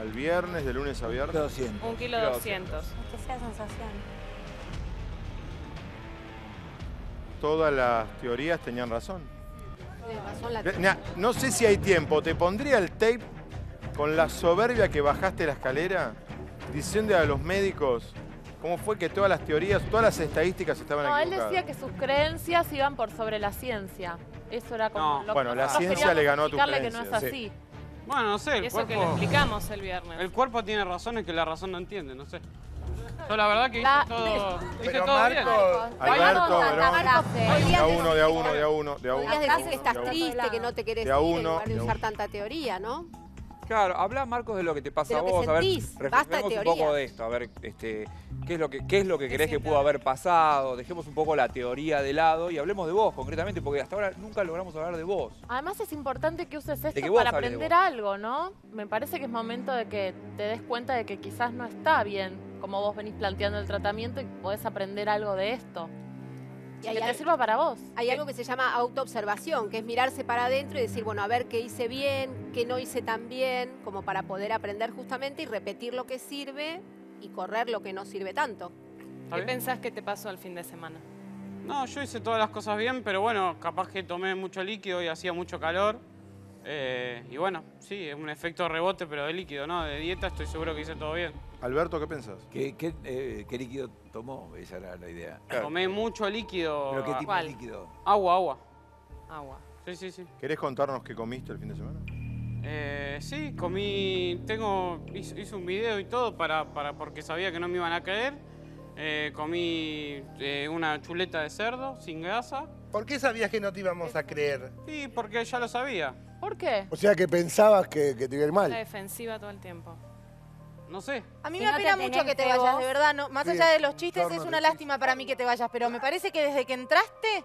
al viernes, de lunes a viernes? 200. Un kilo 200. Que sea sensación. Todas las teorías tenían razón. Tiene razón la na- No sé si hay tiempo. Te pondría el tape con la soberbia que bajaste la escalera, diciendo a los médicos cómo fue que todas las teorías, todas las estadísticas estaban No, él equivocadas. decía que sus creencias iban por sobre la ciencia. Eso era como No. lo Bueno, que la ciencia le ganó a tus explicarle que no es así. Bueno, no sé, el Eso cuerpo... que lo explicamos el viernes. El cuerpo tiene razones que la razón no entiende, no sé. Yo la verdad que hice La- todo, hice Pero todo bien. Marco, Alberto, Vamos a Verón, tratar de- a uno, de a uno, de a uno, de a uno. Podrías decir que estás triste, que no te querés De a ir, uno, en lugar de a usar uno. tanta teoría, ¿no? Claro, habla Marcos de lo que te pasa De a lo que vos, a ver, reflexionemos un poco de esto, a ver, este, qué es lo que, qué es lo que crees que pudo haber pasado, dejemos un poco la teoría de lado y hablemos de vos concretamente, porque hasta ahora nunca logramos hablar de vos. Además es importante que uses esto vos para aprender vos. algo, ¿no? Me parece que es momento de que te des cuenta de que quizás no está bien como vos venís planteando el tratamiento y podés aprender algo de esto. Y hay que te al- sirva para vos. Hay algo que se llama autoobservación, que es mirarse para adentro y decir, bueno, a ver qué hice bien, qué no hice tan bien, como para poder aprender justamente y repetir lo que sirve y correr lo que no sirve tanto. ¿Qué pensás que te pasó el fin de semana? No, yo hice todas las cosas bien, pero bueno, capaz que tomé mucho líquido y hacía mucho calor. Eh, y bueno, sí, es un efecto rebote, pero de líquido, ¿no? De dieta estoy seguro que hice todo bien. Alberto, ¿qué pensás? ¿Qué, qué, eh, qué líquido tomó? Esa era la idea. Tomé mucho líquido. ¿Pero qué tipo de líquido? Agua, agua. Agua. Sí, sí, sí. ¿Querés contarnos qué comiste el fin de semana? Eh, sí, comí, tengo, hice, hice un video y todo para, para, porque sabía que no me iban a caer. Eh, comí eh, una chuleta de cerdo sin grasa. ¿Por qué sabías que no te íbamos a creer? Sí, porque ya lo sabía. ¿Por qué? O sea que pensabas que, que te iba a ir La mal. defensiva todo el tiempo. No sé. A mí Si me no te apena mucho que te vayas, vos. de verdad. No, más Sí, allá de los chistes, es una lástima para mí que te vayas, pero me parece que desde que entraste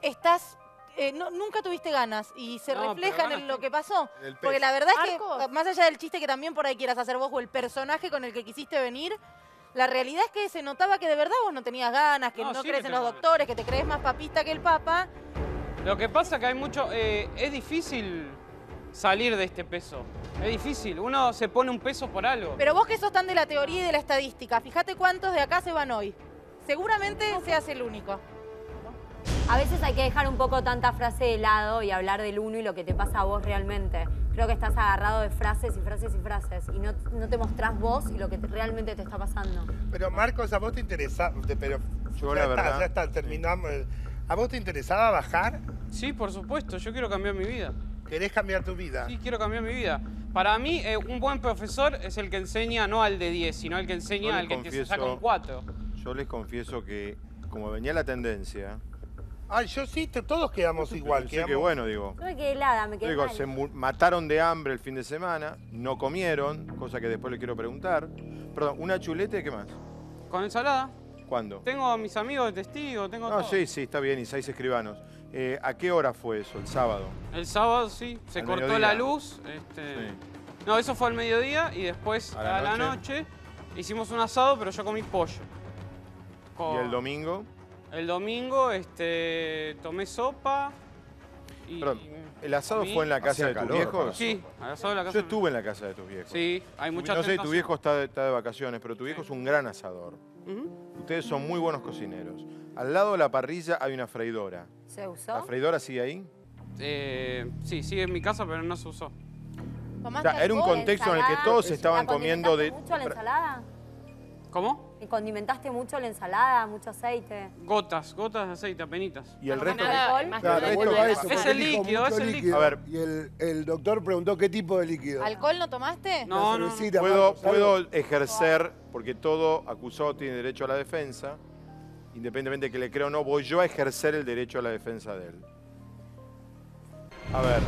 estás... eh, no- nunca tuviste ganas y se No, pero refleja en ganas lo que pasó. Porque la verdad es que, más allá del chiste que también por ahí quieras hacer vos o el personaje con el que quisiste venir, la realidad es que se notaba que de verdad vos no tenías ganas, que No, no, sí que crees en tengo los ganas. doctores, que te crees más papista que el papa. Lo que pasa es que hay mucho. eh, es difícil salir de este peso. Es difícil. Uno se pone un peso por algo. Pero vos que sos tan de la teoría y de la estadística, fíjate cuántos de acá se van hoy. Seguramente seas el único. A veces hay que dejar un poco tanta frase de lado y hablar del uno y lo que te pasa a vos realmente. Creo que estás agarrado de frases y frases y frases y no, no te mostrás vos y lo que te- realmente te está pasando. Pero Marcos, ¿a vos te interesaba? Pero Yo, ya la está, verdad, ya está, terminamos. ¿A vos te interesaba bajar? Sí, por supuesto. Yo quiero cambiar mi vida. ¿Querés cambiar tu vida? Sí, quiero cambiar mi vida. Para mí, eh, un buen profesor es el que enseña no al de 10, sino al que enseña al que te saca un 4. Yo les confieso que, como venía la tendencia, Ay, yo sí, todos quedamos igual. pensé quedamos- que bueno, digo, Yo me quedé helada, me quedé Digo, mal. se mataron de hambre el fin de semana, no comieron, cosa que después le quiero preguntar. Perdón, ¿una chuleta y qué más? Con ensalada. ¿Cuándo? Tengo a mis amigos de testigo, tengo No, todo. sí, sí, está bien, y seis escribanos. Eh, ¿A qué hora fue eso? ¿El sábado? El sábado sí, se Al cortó mediodía. la luz. este, Sí. No, eso fue al mediodía y después ¿A a la la, noche? hicimos un asado, pero yo comí pollo. Con- ¿Y el domingo? El domingo este, tomé sopa. Y, Perdón, ¿el asado fue en la casa de tus viejos? Sí, al asado de la casa. Yo estuve en la casa de tus viejos. Sí, hay mucha No sé, tu tentación. viejo está de, está de vacaciones, pero tu viejo es un gran asador. Ujú. Ustedes son muy buenos cocineros. Al lado de la parrilla hay una freidora. ¿Se usó? ¿La freidora sigue ahí? Eh, sí, sigue en mi casa, pero no se usó. O ¿Tomaste sea, era un contexto en el que todos ¿La estaban comiendo de... condimentaste mucho la ensalada? ¿Cómo? ¿Y condimentaste mucho la ensalada, mucho aceite? Gotas, gotas de aceite, apenitas. Y el resto... Es el líquido, es el líquido. A ver. Y el, el doctor preguntó qué tipo de líquido. ¿Alcohol no tomaste? No, no, no. Puedo, puedo ejercer, porque todo acusado tiene derecho a la defensa, independientemente de que le crea o no, voy yo a ejercer el derecho a la defensa de él. A ver,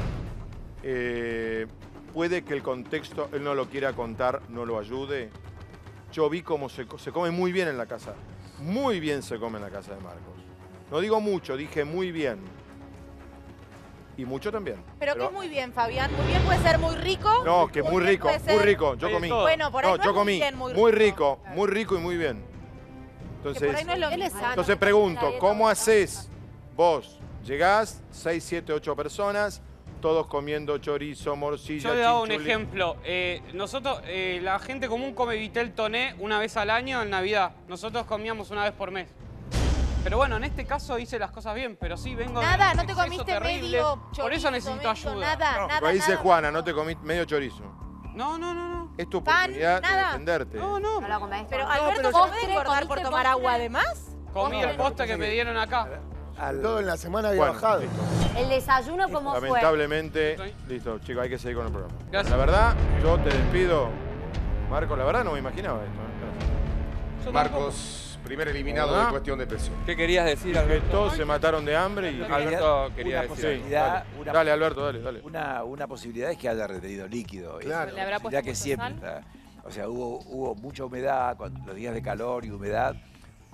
eh, puede que el contexto, él no lo quiera contar, no lo ayude. Yo vi cómo se, co- se come muy bien en la casa. Muy bien se come en la casa de Marcos. No digo mucho, dije muy bien. Y mucho también. Pero que es muy bien, Fabián. Muy bien puede ser muy rico. No, que muy rico, muy rico. Yo comí. Bueno, por ahí no, no yo muy comí. bien, muy Muy rico, muy rico y muy bien. Entonces, por ahí no es lo mismo. entonces pregunto, ¿cómo haces vos? Llegás, 6, 7, 8 personas, todos comiendo chorizo, morcilla, Yo le hago un ejemplo. Eh, nosotros, eh, la gente común come vitel toné una vez al año en Navidad. Nosotros comíamos una vez por mes. Pero bueno, en este caso hice las cosas bien, pero sí vengo Nada, no te comiste terrible. medio Por chorizo, eso necesito medio ayuda. nada, nada, Lo dice nada. Juana, no te comí medio chorizo. No, no, no, no. Es tu Pan, oportunidad de nada. defenderte. No, no. Pero No, Alberto, pero ¿vos yo- podés engordar por tomar agua además? Comí el postre que me dieron acá. Todo en la semana había Bueno, bajado. listo. ¿El desayuno cómo fue? Lamentablemente, listo, chicos, hay que seguir con el programa. Gracias. La verdad, yo te despido. Marco, la verdad no me imaginaba esto. ¿eh? Marcos, primer eliminado ¿Verdad? de cuestión de peso. ¿Qué querías decir, Que Alberto? todos se mataron de hambre y... Alberto quería una decir posibilidad, dale. una- Dale, Alberto, dale, dale. Una, una posibilidad es que haya retenido líquido. Claro. ¿Le habrá puesto que siempre está. O sea, hubo, hubo mucha humedad, cuando- los días de calor y humedad,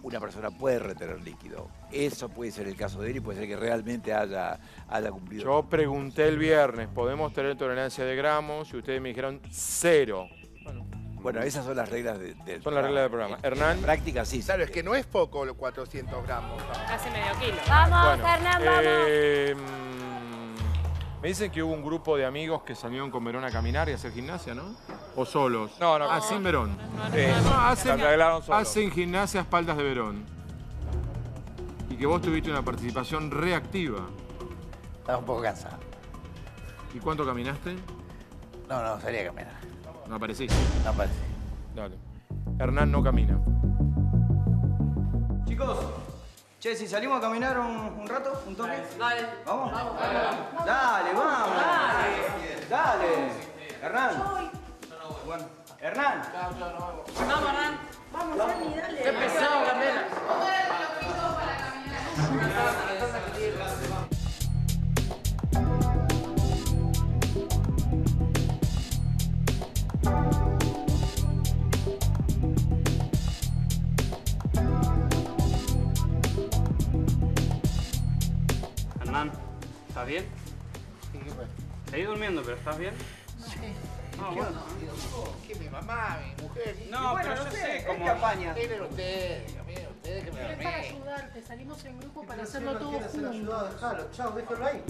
una persona puede retener líquido. Eso puede ser el caso de él y puede ser que realmente haya, haya cumplido. Yo pregunté el viernes, ¿podemos tener tolerancia de gramos? Y ustedes me dijeron cero. Bueno, esas son las reglas de- del Son las reglas del programa. Hernán. Práctica sí. Claro, es que no es poco los 400 gramos. Casi medio kilo. Vamos, Bueno, Hernán, vamos. eh, mm, me dicen que hubo un grupo de amigos que salieron con Verón a caminar y a hacer gimnasia, ¿no? ¿O solos? No, no. Ah, sin Verón. Sí, No, hacen, se arreglaron solos. hacen gimnasia a espaldas de Verón. Y que vos tuviste una participación reactiva. Estaba un poco cansado. ¿Y cuánto caminaste? No, no, salía a caminar. No apareciste. No parece. Dale. Hernán no camina. Chicos, che, si salimos a caminar un, un rato, un toque. Dale. ¿Vamos? Dale, vamos. Dale. Dale. Hernán. Bueno, Hernán. Vamos, Hernán. Vamos, Dani, dale. Qué pesado, Candela. ¿Estás bien? Seguí durmiendo, pero ¿estás bien? Ah, bueno. Que mi mamá, mi mujer. No, bueno, pero no yo sé, sé ¿qué cómo- apaña? Miren ustedes, miren ustedes que me Es para ayudarte, salimos en grupo para hacerlo no todo juntos. dejalo. Chao, déjalo ahí.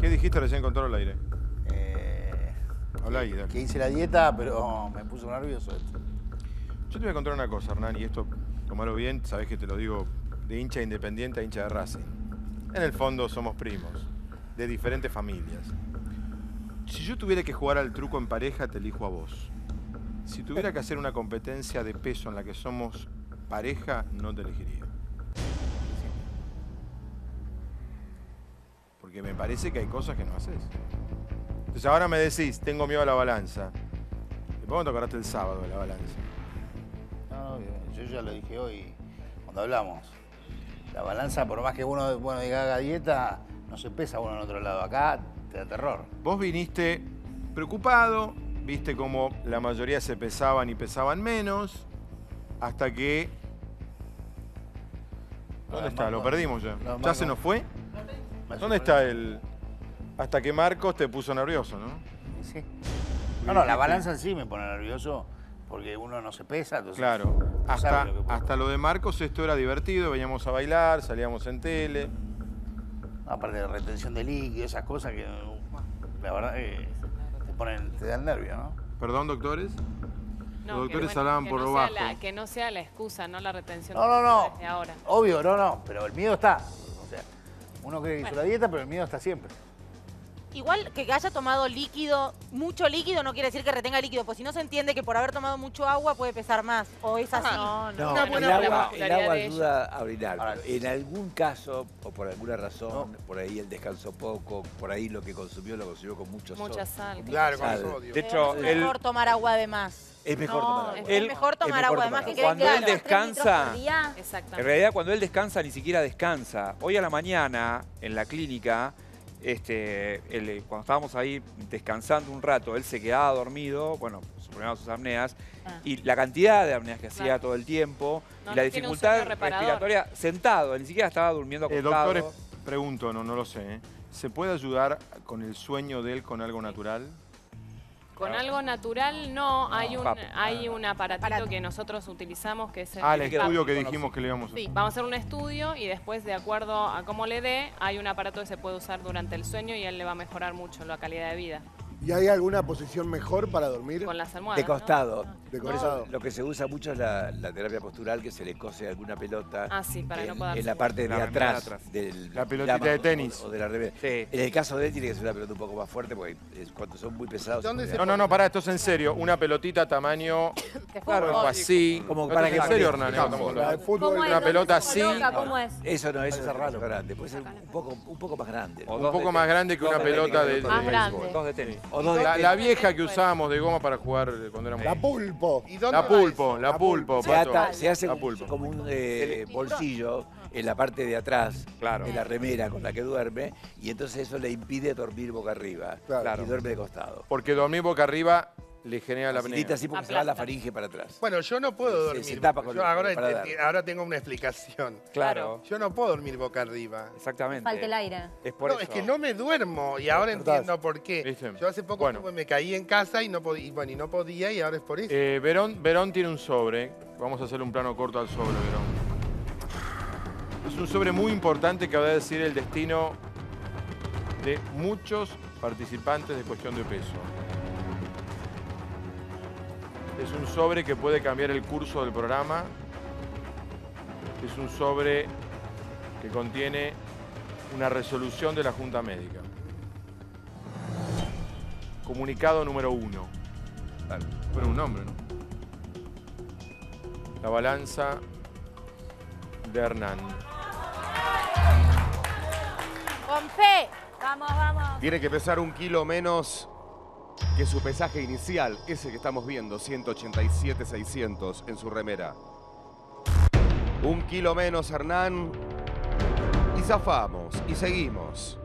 ¿Qué dijiste recién con todo el aire? Eh, Habla ahí, dale. que hice la dieta, pero me puso nervioso esto. Yo te voy a contar una cosa, Hernán, y esto, tomalo bien, sabes que te lo digo de hincha independiente a hincha de Racing. En el fondo somos primos, de diferentes familias. Si yo tuviera que jugar al truco en pareja, te elijo a vos. Si tuviera que hacer una competencia de peso en la que somos pareja, no te elegiría. Porque me parece que hay cosas que no haces. Entonces ahora me decís, tengo miedo a la balanza. ¿De cuándo te acordaste el sábado de la balanza? Yo ya lo dije hoy cuando hablamos. La balanza, por más que uno bueno, diga haga dieta, no se pesa uno en otro lado. Acá te da terror. Vos viniste preocupado, viste cómo la mayoría se pesaban y pesaban menos, hasta que... ¿Dónde está? Lo perdimos ya. ¿Ya se nos fue? ¿Dónde está el...? Hasta que Marcos te puso nervioso, ¿no? Sí. No, no, la balanza en sí me pone nervioso porque uno no se pesa. Entonces Claro. no Hasta, lo que puede- hasta lo de Marcos esto era divertido, veníamos a bailar, salíamos en tele. Aparte de retención de líquido, esas cosas que la verdad que te ponen, te dan nervio, ¿no? Perdón, doctores. No, Los que doctores bueno, hablaban que por no lo bajo. la- que no sea la excusa, no la retención No, de no, no. desde ahora. Obvio, no, no, pero el miedo está. O sea, uno cree que hizo la dieta, pero el miedo está siempre. Igual que haya tomado líquido, mucho líquido no quiere decir que retenga líquido, pues si no se entiende que por haber tomado mucho agua puede pesar más. O es así. No, No, el buena agua, el agua ayuda a orinar. en algún caso, o por alguna razón, por ahí él descansó poco, por ahí lo que consumió lo consumió con mucho Mucha sal. sal. Claro, con sodio. De hecho, es él, mejor tomar agua de más. Es mejor No, tomar agua. es mejor tomar agua de más, que quede Cuando claro. él descansa, Exactamente. en realidad cuando él descansa ni siquiera descansa. Hoy a la mañana, en la clínica, este, él, eh, cuando estábamos ahí descansando un rato, él se quedaba dormido, bueno, su problema sus apneas, Ah. y la cantidad de apneas que hacía todo el tiempo, No, y la no dificultad respiratoria sentado, ni siquiera estaba durmiendo Eh, acostado. doctores, pregunto, no, no lo sé. ¿eh? ¿Se puede ayudar con el sueño de él con algo natural? Con algo natural no, hay un papo. hay un aparatito que nosotros utilizamos que es el Ah, el estudio que dijimos que le íbamos a Sí, vamos a hacer un estudio y después, de acuerdo a cómo le dé, hay un aparato que se puede usar durante el sueño y él le va a mejorar mucho la calidad de vida. ¿Y hay alguna posición mejor para dormir? Con las almohadas. De costado. De Por eso costado. lo que se usa mucho es la, la terapia postural, que se le cose alguna pelota Ah, sí, para en, no poder en la parte de La de atrás, atrás. del La pelotita de tenis. O, de la remera. En el caso de él tiene que ser una pelota un poco más fuerte porque es- cuando son muy pesados. No, no, no, pará, esto es en serio. Una pelotita tamaño. Claro, algo así. Como No, para que en serio, Hernán. de. Una ¿Dónde pelota se así. ¿Cómo es? Eso no, eso es raro. grande. Puede ser un poco, un poco más grande. Un poco más grande que una pelota de, de Más béisbol. Dos de tenis. O dos de La, vieja que usábamos de goma para jugar cuando éramos. La pulpo. La pulpo, la pulpo, Se, pato. ata- se hace La un- pulpo. como un eh, bolsillo en la parte de atrás de la remera con la que duerme y entonces eso le impide dormir boca arriba Claro. y duerme de costado. Porque dormir boca arriba le genera la apnea. así porque se va la faringe para atrás. Bueno, yo no puedo dormir. se tapa con Yo el- ahora, para dar. enti- ahora tengo una explicación. Claro. Yo no puedo dormir boca arriba. Exactamente. Falta el aire. Es por no, eso. es que no me duermo y ahora Despertás. entiendo por qué. ¿Viste? Yo hace poco Bueno. estuve- me caí en casa y no, podía, y, bueno, y no podía y ahora es por eso. Eh, Verón, Verón tiene un sobre. Vamos a hacer un plano corto al sobre, Verón. Es un sobre muy importante que va a decir el destino de muchos participantes de Cuestión de Peso. Es un sobre que puede cambiar el curso del programa. Es un sobre que contiene una resolución de la Junta Médica. Comunicado número uno. Bueno, un nombre, ¿no? La balanza de Hernán. Con fe. Vamos, vamos. Tiene que pesar un kilo menos que su pesaje inicial, ese que estamos viendo, 187,600 en su remera. Un kilo menos, Hernán. Y zafamos, y seguimos.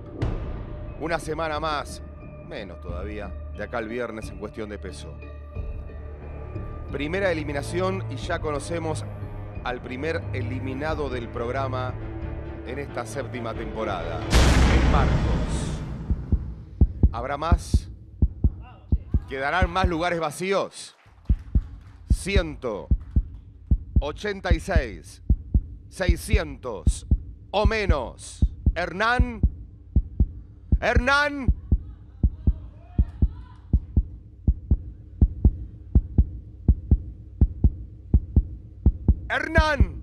Una semana más, menos todavía, de acá al viernes en cuestión de peso. Primera eliminación y ya conocemos al primer eliminado del programa en esta séptima temporada. Es Marcos. ¿Habrá más? ¿Quedarán más lugares vacíos? 186, 600 o menos. Hernán. Hernán. Hernán.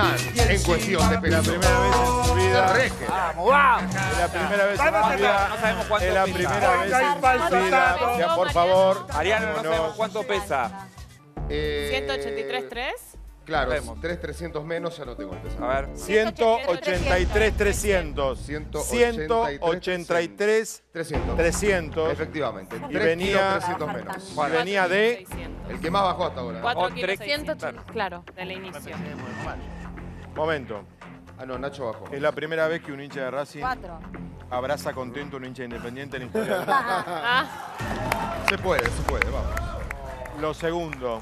Hernán en cuestión de peso. La primera vez en su vida. Vamos, vamos. Es la primera vez en su vida. no sabemos cuánto Es la pesa. primera vez en su vida. Ya, por favor. Mariano, no sabemos cuánto pesa. Eh, 183.3. Claro, Vemos. 3 300 menos, ya no tengo el peso. A ver. 183, 300. 183, 183, 300. Efectivamente. Y 3 venía- kilos 300 menos. Y venía de. El que más bajó hasta ahora. 4 O kilos tres- 600, claro, de la inicio. Momento. Ah, no, Nacho bajó. Es la primera vez que un hincha de Racing Cuatro. abraza contento a un hincha independiente en la historia. del- Se puede, se puede, vamos. Lo segundo.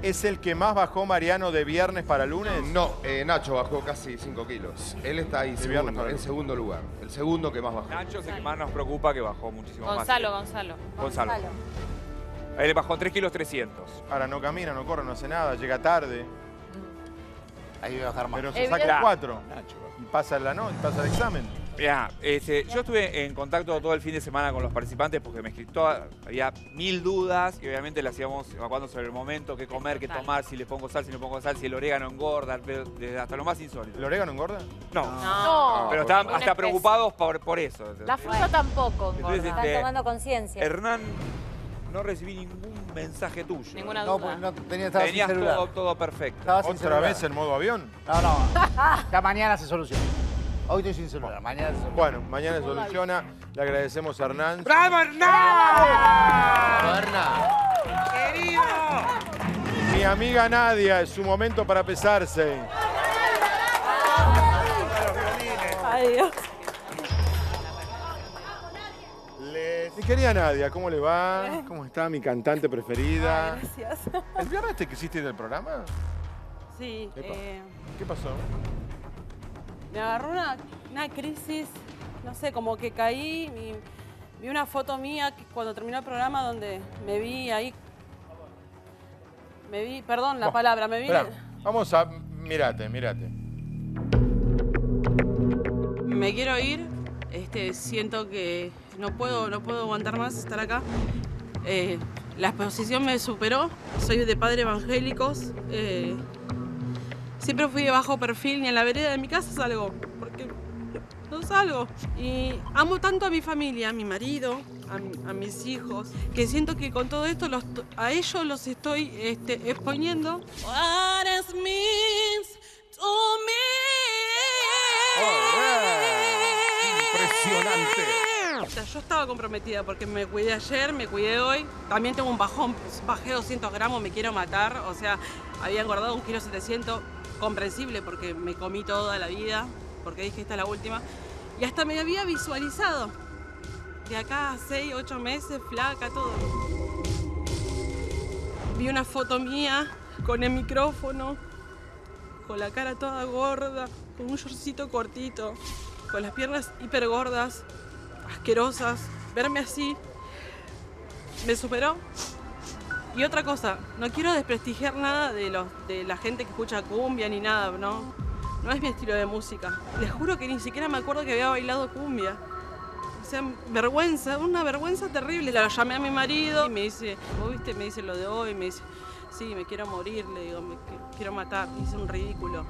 ¿Es el que más bajó Mariano de viernes para lunes? No, eh, Nacho bajó casi 5 kilos. Él está ahí viernes para en segundo lugar. El segundo que más bajó. Nacho es el que más nos preocupa que bajó muchísimo más. Gonzalo, Gonzalo. Gonzalo. Él bajó 3 kilos 300. Ahora no camina, no corre, no hace nada, llega tarde. Ahí voy a bajar más. Pero se saca cuatro. Y pasa la no, y pasa el examen. Mirá, este, yo estuve en contacto todo el fin de semana con los participantes porque me escribió, había mil dudas y obviamente las íbamos evacuando sobre el momento, qué comer, qué tomar, si le pongo sal, si no le pongo sal, si el orégano engorda, desde hasta lo más insólito. ¿El orégano engorda? No, No. pero estaban hasta preocupados por, por eso. La fruta tampoco. Entonces. Están este, tomando conciencia. Hernán no recibí ningún mensaje tuyo. Ninguna No, pues no tenía, estaba sin Tenías celular. todo, todo perfecto. Estaba sin ¿Otra celular. vez en modo avión? No, no. Ya mañana se soluciona. Hoy estoy sin celular, mañana se soluciona. Bueno, mañana se soluciona. Le agradecemos a Hernán. ¡Bravo, Hernán! ¡Querido! Mi amiga Nadia, es su momento para pesarse. Ay, Mi querida Nadia, ¿cómo le va? ¿Cómo está mi cantante preferida? Gracias. ¿El viernes te quisiste ir del programa? Sí, eh, ¿Qué pasó? me agarró una, una crisis, no sé, como que caí y vi una foto mía cuando terminó el programa donde me vi ahí. Me vi, perdón la palabra, me vi. Vamos a. Mírate, mírate. Me quiero ir, este, siento que no puedo, no puedo aguantar más estar acá. Eh, la exposición me superó, soy de padres evangélicos. eh, siempre fui de bajo perfil, ni en la vereda de mi casa salgo, porque no salgo. Y amo tanto a mi familia, a mi marido, a, mi- a mis hijos, que siento que con todo esto a ellos los estoy este, exponiendo. What means to me. Impresionante. Yo estaba comprometida porque me cuidé ayer, me cuidé hoy. También tengo un bajón, bajé 200 gramos, me quiero matar. O sea, había engordado un kilo 700, comprensible porque me comí toda la vida, porque dije esta es la última. Y hasta me había visualizado. De acá a 6, 8 meses, flaca, todo. Vi una foto mía con el micrófono, con la cara toda gorda, con un shortcito cortito, con las piernas hiper gordas, asquerosas. Verme así me superó. Y otra cosa, no quiero desprestigiar nada de, los, de la gente que escucha cumbia ni nada, ¿no? No es mi estilo de música. Les juro que ni siquiera me acuerdo que había bailado cumbia. O sea, vergüenza, una vergüenza terrible. La llamé a mi marido y me dice, vos viste, me dice lo de hoy, me dice, sí, me quiero morir, le digo, me qui- quiero matar, hice un ridículo.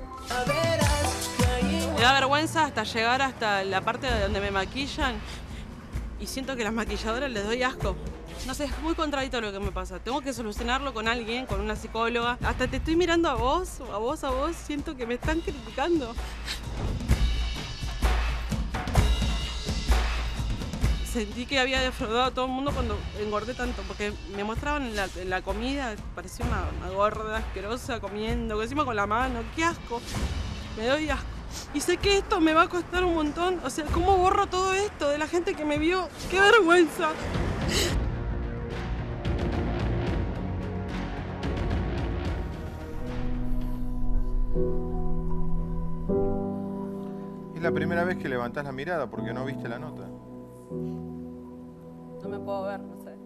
Me da vergüenza hasta llegar hasta la parte de donde me maquillan y siento que las maquilladoras les doy asco. No sé, es muy contradictorio lo que me pasa. Tengo que solucionarlo con alguien, con una psicóloga. Hasta te estoy mirando a vos, a vos, a vos, siento que me están criticando. Sentí que había defraudado a todo el mundo cuando engordé tanto, porque me mostraban la, comida, parecía una, una gorda asquerosa comiendo, encima con la mano, qué asco. Me doy asco. Y sé que esto me va a costar un montón. O sea, ¿cómo borro todo esto de la gente que me vio? ¡Qué vergüenza! Es la primera vez que levantás la mirada porque no viste la nota. No me puedo ver, no sé.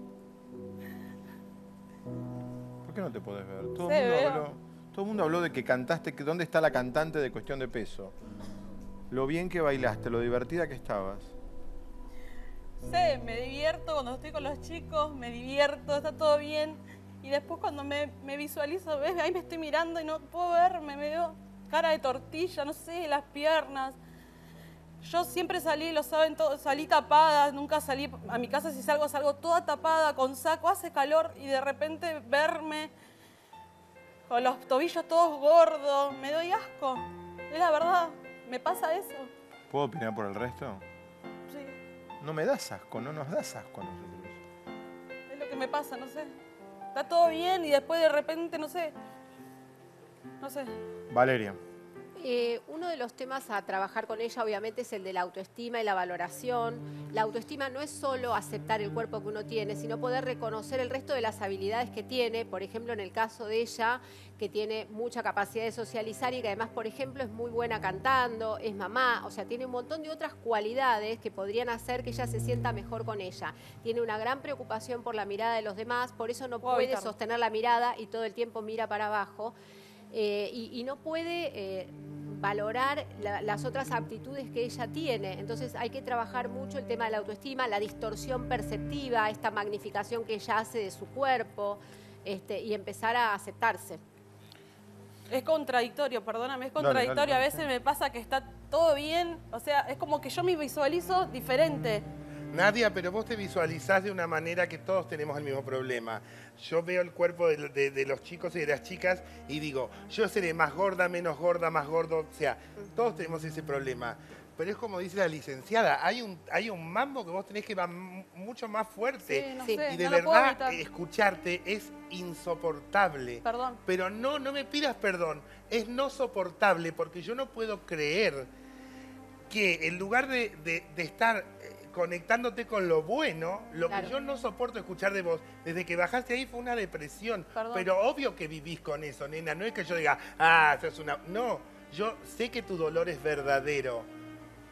¿Por qué no te podés ver? Todo, el, mundo veo. habló, todo el mundo habló de que cantaste, que dónde está la cantante de cuestión de peso. Lo bien que bailaste, lo divertida que estabas. sé, me divierto cuando estoy con los chicos, me divierto, está todo bien. Y después cuando me, me visualizo, ves, ahí me estoy mirando y no puedo verme, me veo cara de tortilla, no sé, las piernas. Yo siempre salí, lo saben todos, salí tapada, nunca salí a mi casa si salgo, salgo toda tapada, con saco, hace calor y de repente verme con los tobillos todos gordos, me doy asco. Es la verdad, me pasa eso. ¿Puedo opinar por el resto? Sí, No me das asco, no nos das asco a nosotros. es lo que me pasa, no sé. Está todo bien y después de repente, no sé. No sé. Valeria. Eh, uno de los temas a trabajar con ella obviamente es el de la autoestima y la valoración. La autoestima no es solo aceptar el cuerpo que uno tiene, sino poder reconocer el resto de las habilidades que tiene. Por ejemplo, en el caso de ella, que tiene mucha capacidad de socializar y que además, por ejemplo, es muy buena cantando, es mamá, o sea, tiene un montón de otras cualidades que podrían hacer que ella se sienta mejor con ella. Tiene una gran preocupación por la mirada de los demás, por eso no puede sostener la mirada y todo el tiempo mira para abajo. Eh, y, y no puede eh, valorar la- las otras aptitudes que ella tiene. Entonces hay que trabajar mucho el tema de la autoestima, la distorsión perceptiva, esta magnificación que ella hace de su cuerpo este, y empezar a aceptarse. Es contradictorio, perdóname, es Dale, contradictorio. dale, A veces me pasa que está todo bien, o sea, es como que yo me visualizo diferente. Nadia, pero vos te visualizás de una manera que todos tenemos el mismo problema. Yo veo el cuerpo de, de- de los chicos y de las chicas y digo, yo seré más gorda, menos gorda, más gordo. O sea, todos tenemos ese problema. Pero es como dice la licenciada, hay un, hay un mambo que vos tenés que va mucho más fuerte. Sí, no Sí. sé, y de no lo puedo verdad, escucharte es insoportable. Perdón. Pero no, no me pidas perdón. Es no soportable porque yo no puedo creer que en lugar de, de- de estar conectándote con lo bueno, lo Claro. que yo no soporto escuchar de vos, desde que bajaste ahí fue una depresión. Perdón. Pero obvio que vivís con eso, nena. No es que yo diga, ah, sos una... No, yo sé que tu dolor es verdadero.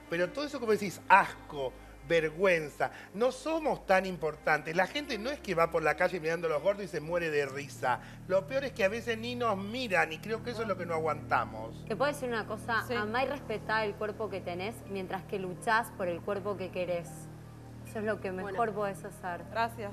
Pero todo eso como decís, asco, vergüenza, no somos tan importantes. La gente no es que va por la calle mirando a los gordos y se muere de risa. Lo peor es que a veces ni nos miran y creo que eso es lo que no aguantamos. Te puedo decir una cosa, amá y respetá el cuerpo que tenés mientras que luchás por el cuerpo que querés. Eso es lo que mejor podés hacer. Gracias.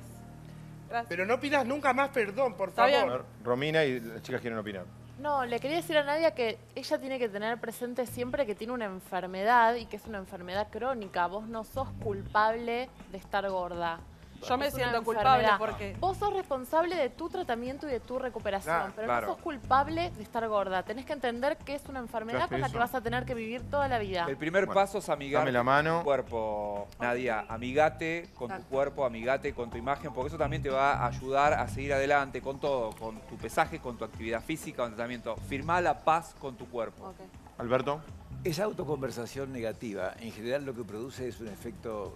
Pero no pidas nunca más perdón, por favor. Romina y las chicas quieren opinar. No, le quería decir a Nadia que ella tiene que tener presente siempre que tiene una enfermedad y que es una enfermedad crónica. Vos no sos culpable de estar gorda. Yo me siento culpable enfermedad. porque- Vos sos responsable de tu tratamiento y de tu recuperación, Claro, pero claro. no sos culpable de estar gorda. Tenés que entender que es una enfermedad con la eso. que vas a tener que vivir toda la vida. El primer Bueno, paso es amigar dame la mano. con tu cuerpo, Nadia. Amigate con tu Exacto. cuerpo, amigate con tu imagen, porque eso también te va a ayudar a seguir adelante con todo, con tu pesaje, con tu actividad física, con tu tratamiento. Firmá la paz con tu cuerpo. Alberto. Esa autoconversación negativa, en general lo que produce es un efecto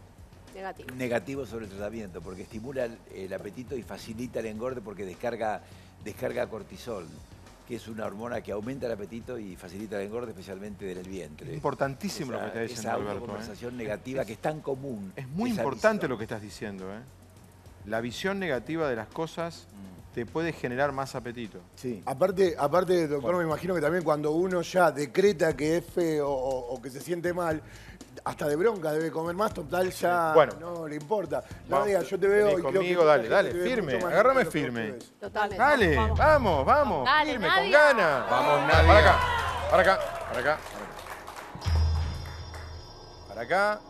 Negativo. negativo sobre el tratamiento, porque estimula el, el apetito y facilita el engorde porque descarga, descarga cortisol, que es una hormona que aumenta el apetito y facilita el engorde, especialmente del vientre. Importantísimo lo que está diciendo esa Alberto, ¿eh? autoconversación negativa que es tan común. Es muy esa importante lo que estás diciendo, ¿eh? La visión negativa de las cosas te puede generar más apetito. Sí. Aparte, aparte, doctor, me imagino que también cuando uno ya decreta que es feo o, o que se siente mal, hasta de bronca debe comer más, total ya Bueno. no le importa. Vamos, Nadia, yo te veo y creo que conmigo, dale, dale, firme, agárrame firme. Totalmente. Dale, Vamos. vamos, vamos, Dale, firme, Nadia. con ganas. Vamos, Para Nadia. acá, para acá, para acá. Para acá.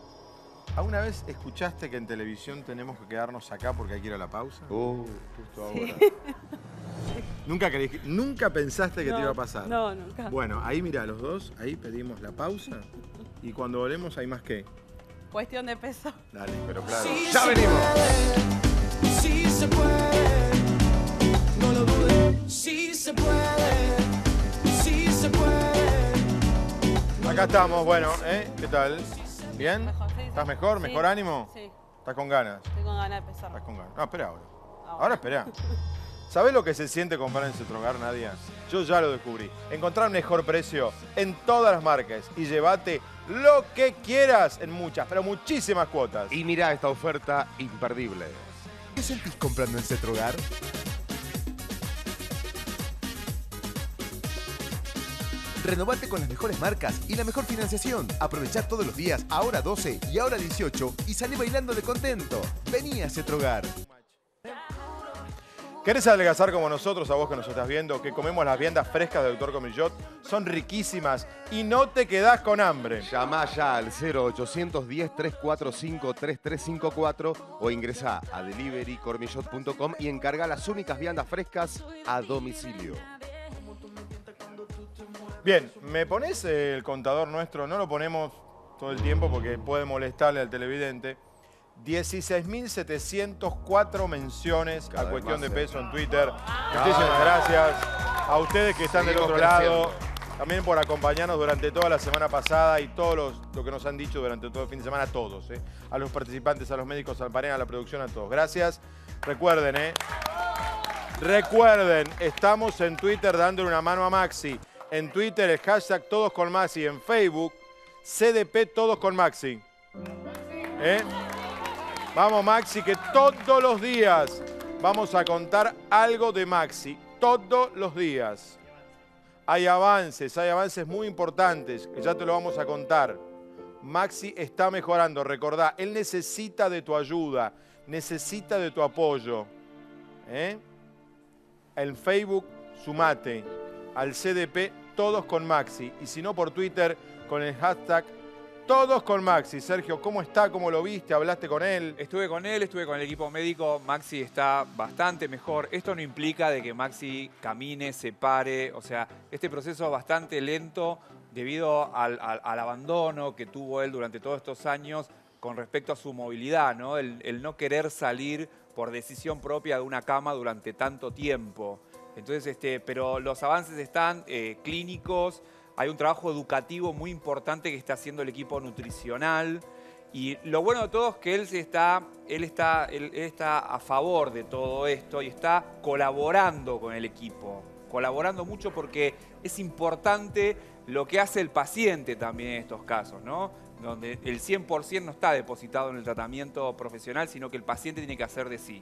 ¿Alguna vez escuchaste que en televisión tenemos que quedarnos acá porque hay que ir a la pausa? Uh, justo ahora. ¿Nunca, creí- ¿Nunca pensaste que te iba a pasar? no, nunca. Bueno, ahí mira, los dos, ahí pedimos la pausa y cuando volvemos hay más que. Cuestión de peso. Dale, pero claro. Sí ya venimos. puede, sí se puede, no lo dudes. Sí se puede, sí se puede. Acá estamos, bueno, ¿eh? ¿Qué tal? ¿Bien? Mejor. ¿Estás mejor? Sí, ¿Mejor ánimo? Sí, ¿Estás con ganas? tengo ganas de pesar. Estás con ganas. No, espera ahora. Ahora espera. ¿Sabés lo que se siente comprar en Cetrogar, Nadia? Yo ya lo descubrí. Encontrar mejor precio en todas las marcas y llévate lo que quieras en muchas, pero muchísimas cuotas. Y mira esta oferta imperdible. ¿Qué sentís comprando en Cetrogar? Renovate con las mejores marcas y la mejor financiación. Aprovechá todos los días, ahora 12 y ahora 18 y salí bailando de contento. Vení a Cetrogar. ¿Querés adelgazar como nosotros, a vos que nos estás viendo, que comemos las viandas frescas de Doctor Comillot? Son riquísimas y no te quedás con hambre. Llama ya al 0810-345-3354 o ingresa a deliverycormillot.com y encarga las únicas viandas frescas a domicilio. Bien, ¿me pones el contador nuestro? No lo ponemos todo el tiempo porque puede molestarle al televidente. 16.704 menciones a cuestión de peso en Twitter. Muchísimas gracias a ustedes que están del otro lado. También por acompañarnos durante toda la semana pasada y todo los- lo que nos han dicho durante todo el fin de semana, a todos. eh. A los participantes, a los médicos, al panel, a la producción, a todos. Gracias. Recuerden, ¿eh? Recuerden, estamos en Twitter dándole una mano a Maxi. En Twitter el hashtag Todos con Maxi. En Facebook, CDP Todos con Maxi. ¿Eh? Vamos Maxi, que todos los días vamos a contar algo de Maxi. Todos los días. Hay avances, hay avances muy importantes que ya te lo vamos a contar. Maxi está mejorando, recordá, él necesita de tu ayuda, necesita de tu apoyo. ¿eh? En Facebook, sumate al CDP Todos con Maxi. Y si no por Twitter, con el hashtag Todos con Maxi. Sergio, ¿cómo está? ¿Cómo lo viste? ¿Hablaste con él? Estuve con él, estuve con el equipo médico. Maxi está bastante mejor. Esto no implica de que Maxi camine, se pare. O sea, este proceso es bastante lento debido al, abandono que tuvo él durante todos estos años con respecto a su movilidad, ¿no? El no querer salir por decisión propia de una cama durante tanto tiempo. Entonces, este, pero los avances están eh, clínicos, hay un trabajo educativo muy importante que está haciendo el equipo nutricional. Y lo bueno de todo es que él, está, él, está, él está a favor de todo esto y está colaborando con el equipo. Colaborando mucho porque es importante lo que hace el paciente también en estos casos, ¿no? Donde el 100% no está depositado en el tratamiento profesional, sino que el paciente tiene que hacer de sí.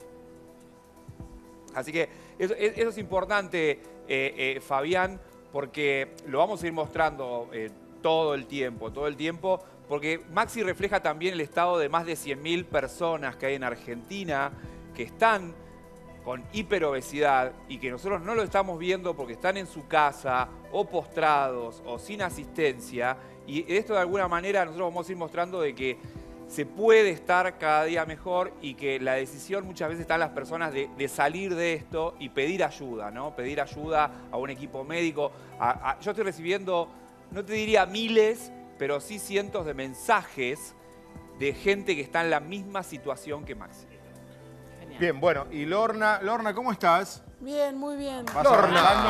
Así que eso, es- eso es importante, eh, eh, Fabián, porque lo vamos a ir mostrando eh, todo el tiempo, todo el tiempo, porque Maxi refleja también el estado de más de 100.000 personas que hay en Argentina que están con hiperobesidad y que nosotros no lo estamos viendo porque están en su casa o postrados o sin asistencia. Y esto de alguna manera nosotros vamos a ir mostrando de que se puede estar cada día mejor y que la decisión muchas veces está en las personas de, de salir de esto y pedir ayuda, ¿no? Pedir ayuda a un equipo médico. A- a- yo estoy recibiendo, no te diría miles, pero sí cientos de mensajes de gente que está en la misma situación que Maxi. Bien, bueno, y Lorna, Lorna, ¿cómo estás? Bien, muy bien. Vas arrancando.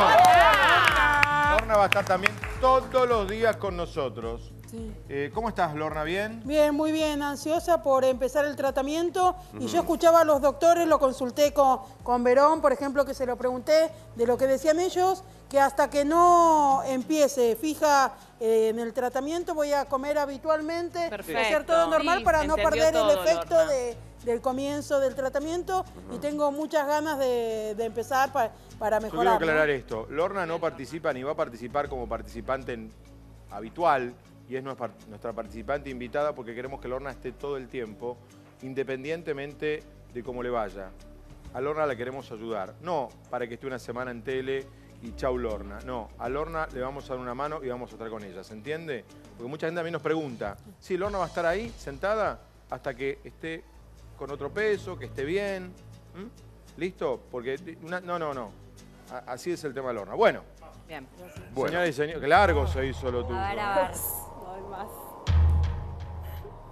Lorna va a estar también todos los días con nosotros. Sí. Eh, ¿Cómo estás, Lorna? ¿Bien? Bien, muy bien, ansiosa por empezar el tratamiento. Y yo escuchaba a los doctores, lo consulté con, con Verón, por ejemplo, que se lo pregunté de lo que decían ellos, que hasta que no empiece fija eh, en el tratamiento voy a comer habitualmente, hacer todo normal Sí, para no perder todo, el efecto Lorna. de- del comienzo del tratamiento y tengo muchas ganas de, de empezar pa- para Yo quiero mejorar. ¿no? aclarar esto. Lorna no participa ni va a participar como participante en- habitual y es nuestra participante invitada porque queremos que Lorna esté todo el tiempo, independientemente de cómo le vaya. A Lorna la queremos ayudar. No para que esté una semana en tele y chau Lorna. No, a Lorna le vamos a dar una mano y vamos a estar con ella. ¿Se entiende? Porque mucha gente también nos pregunta, ¿sí, Lorna va a estar ahí sentada hasta que esté con otro peso, que esté bien? ¿Mm? ¿Listo? Porque una- no, no, no. A- Así es el tema de Lorna. Bueno, Bien. señoras y señores, qué largo se hizo lo tuyo. Más.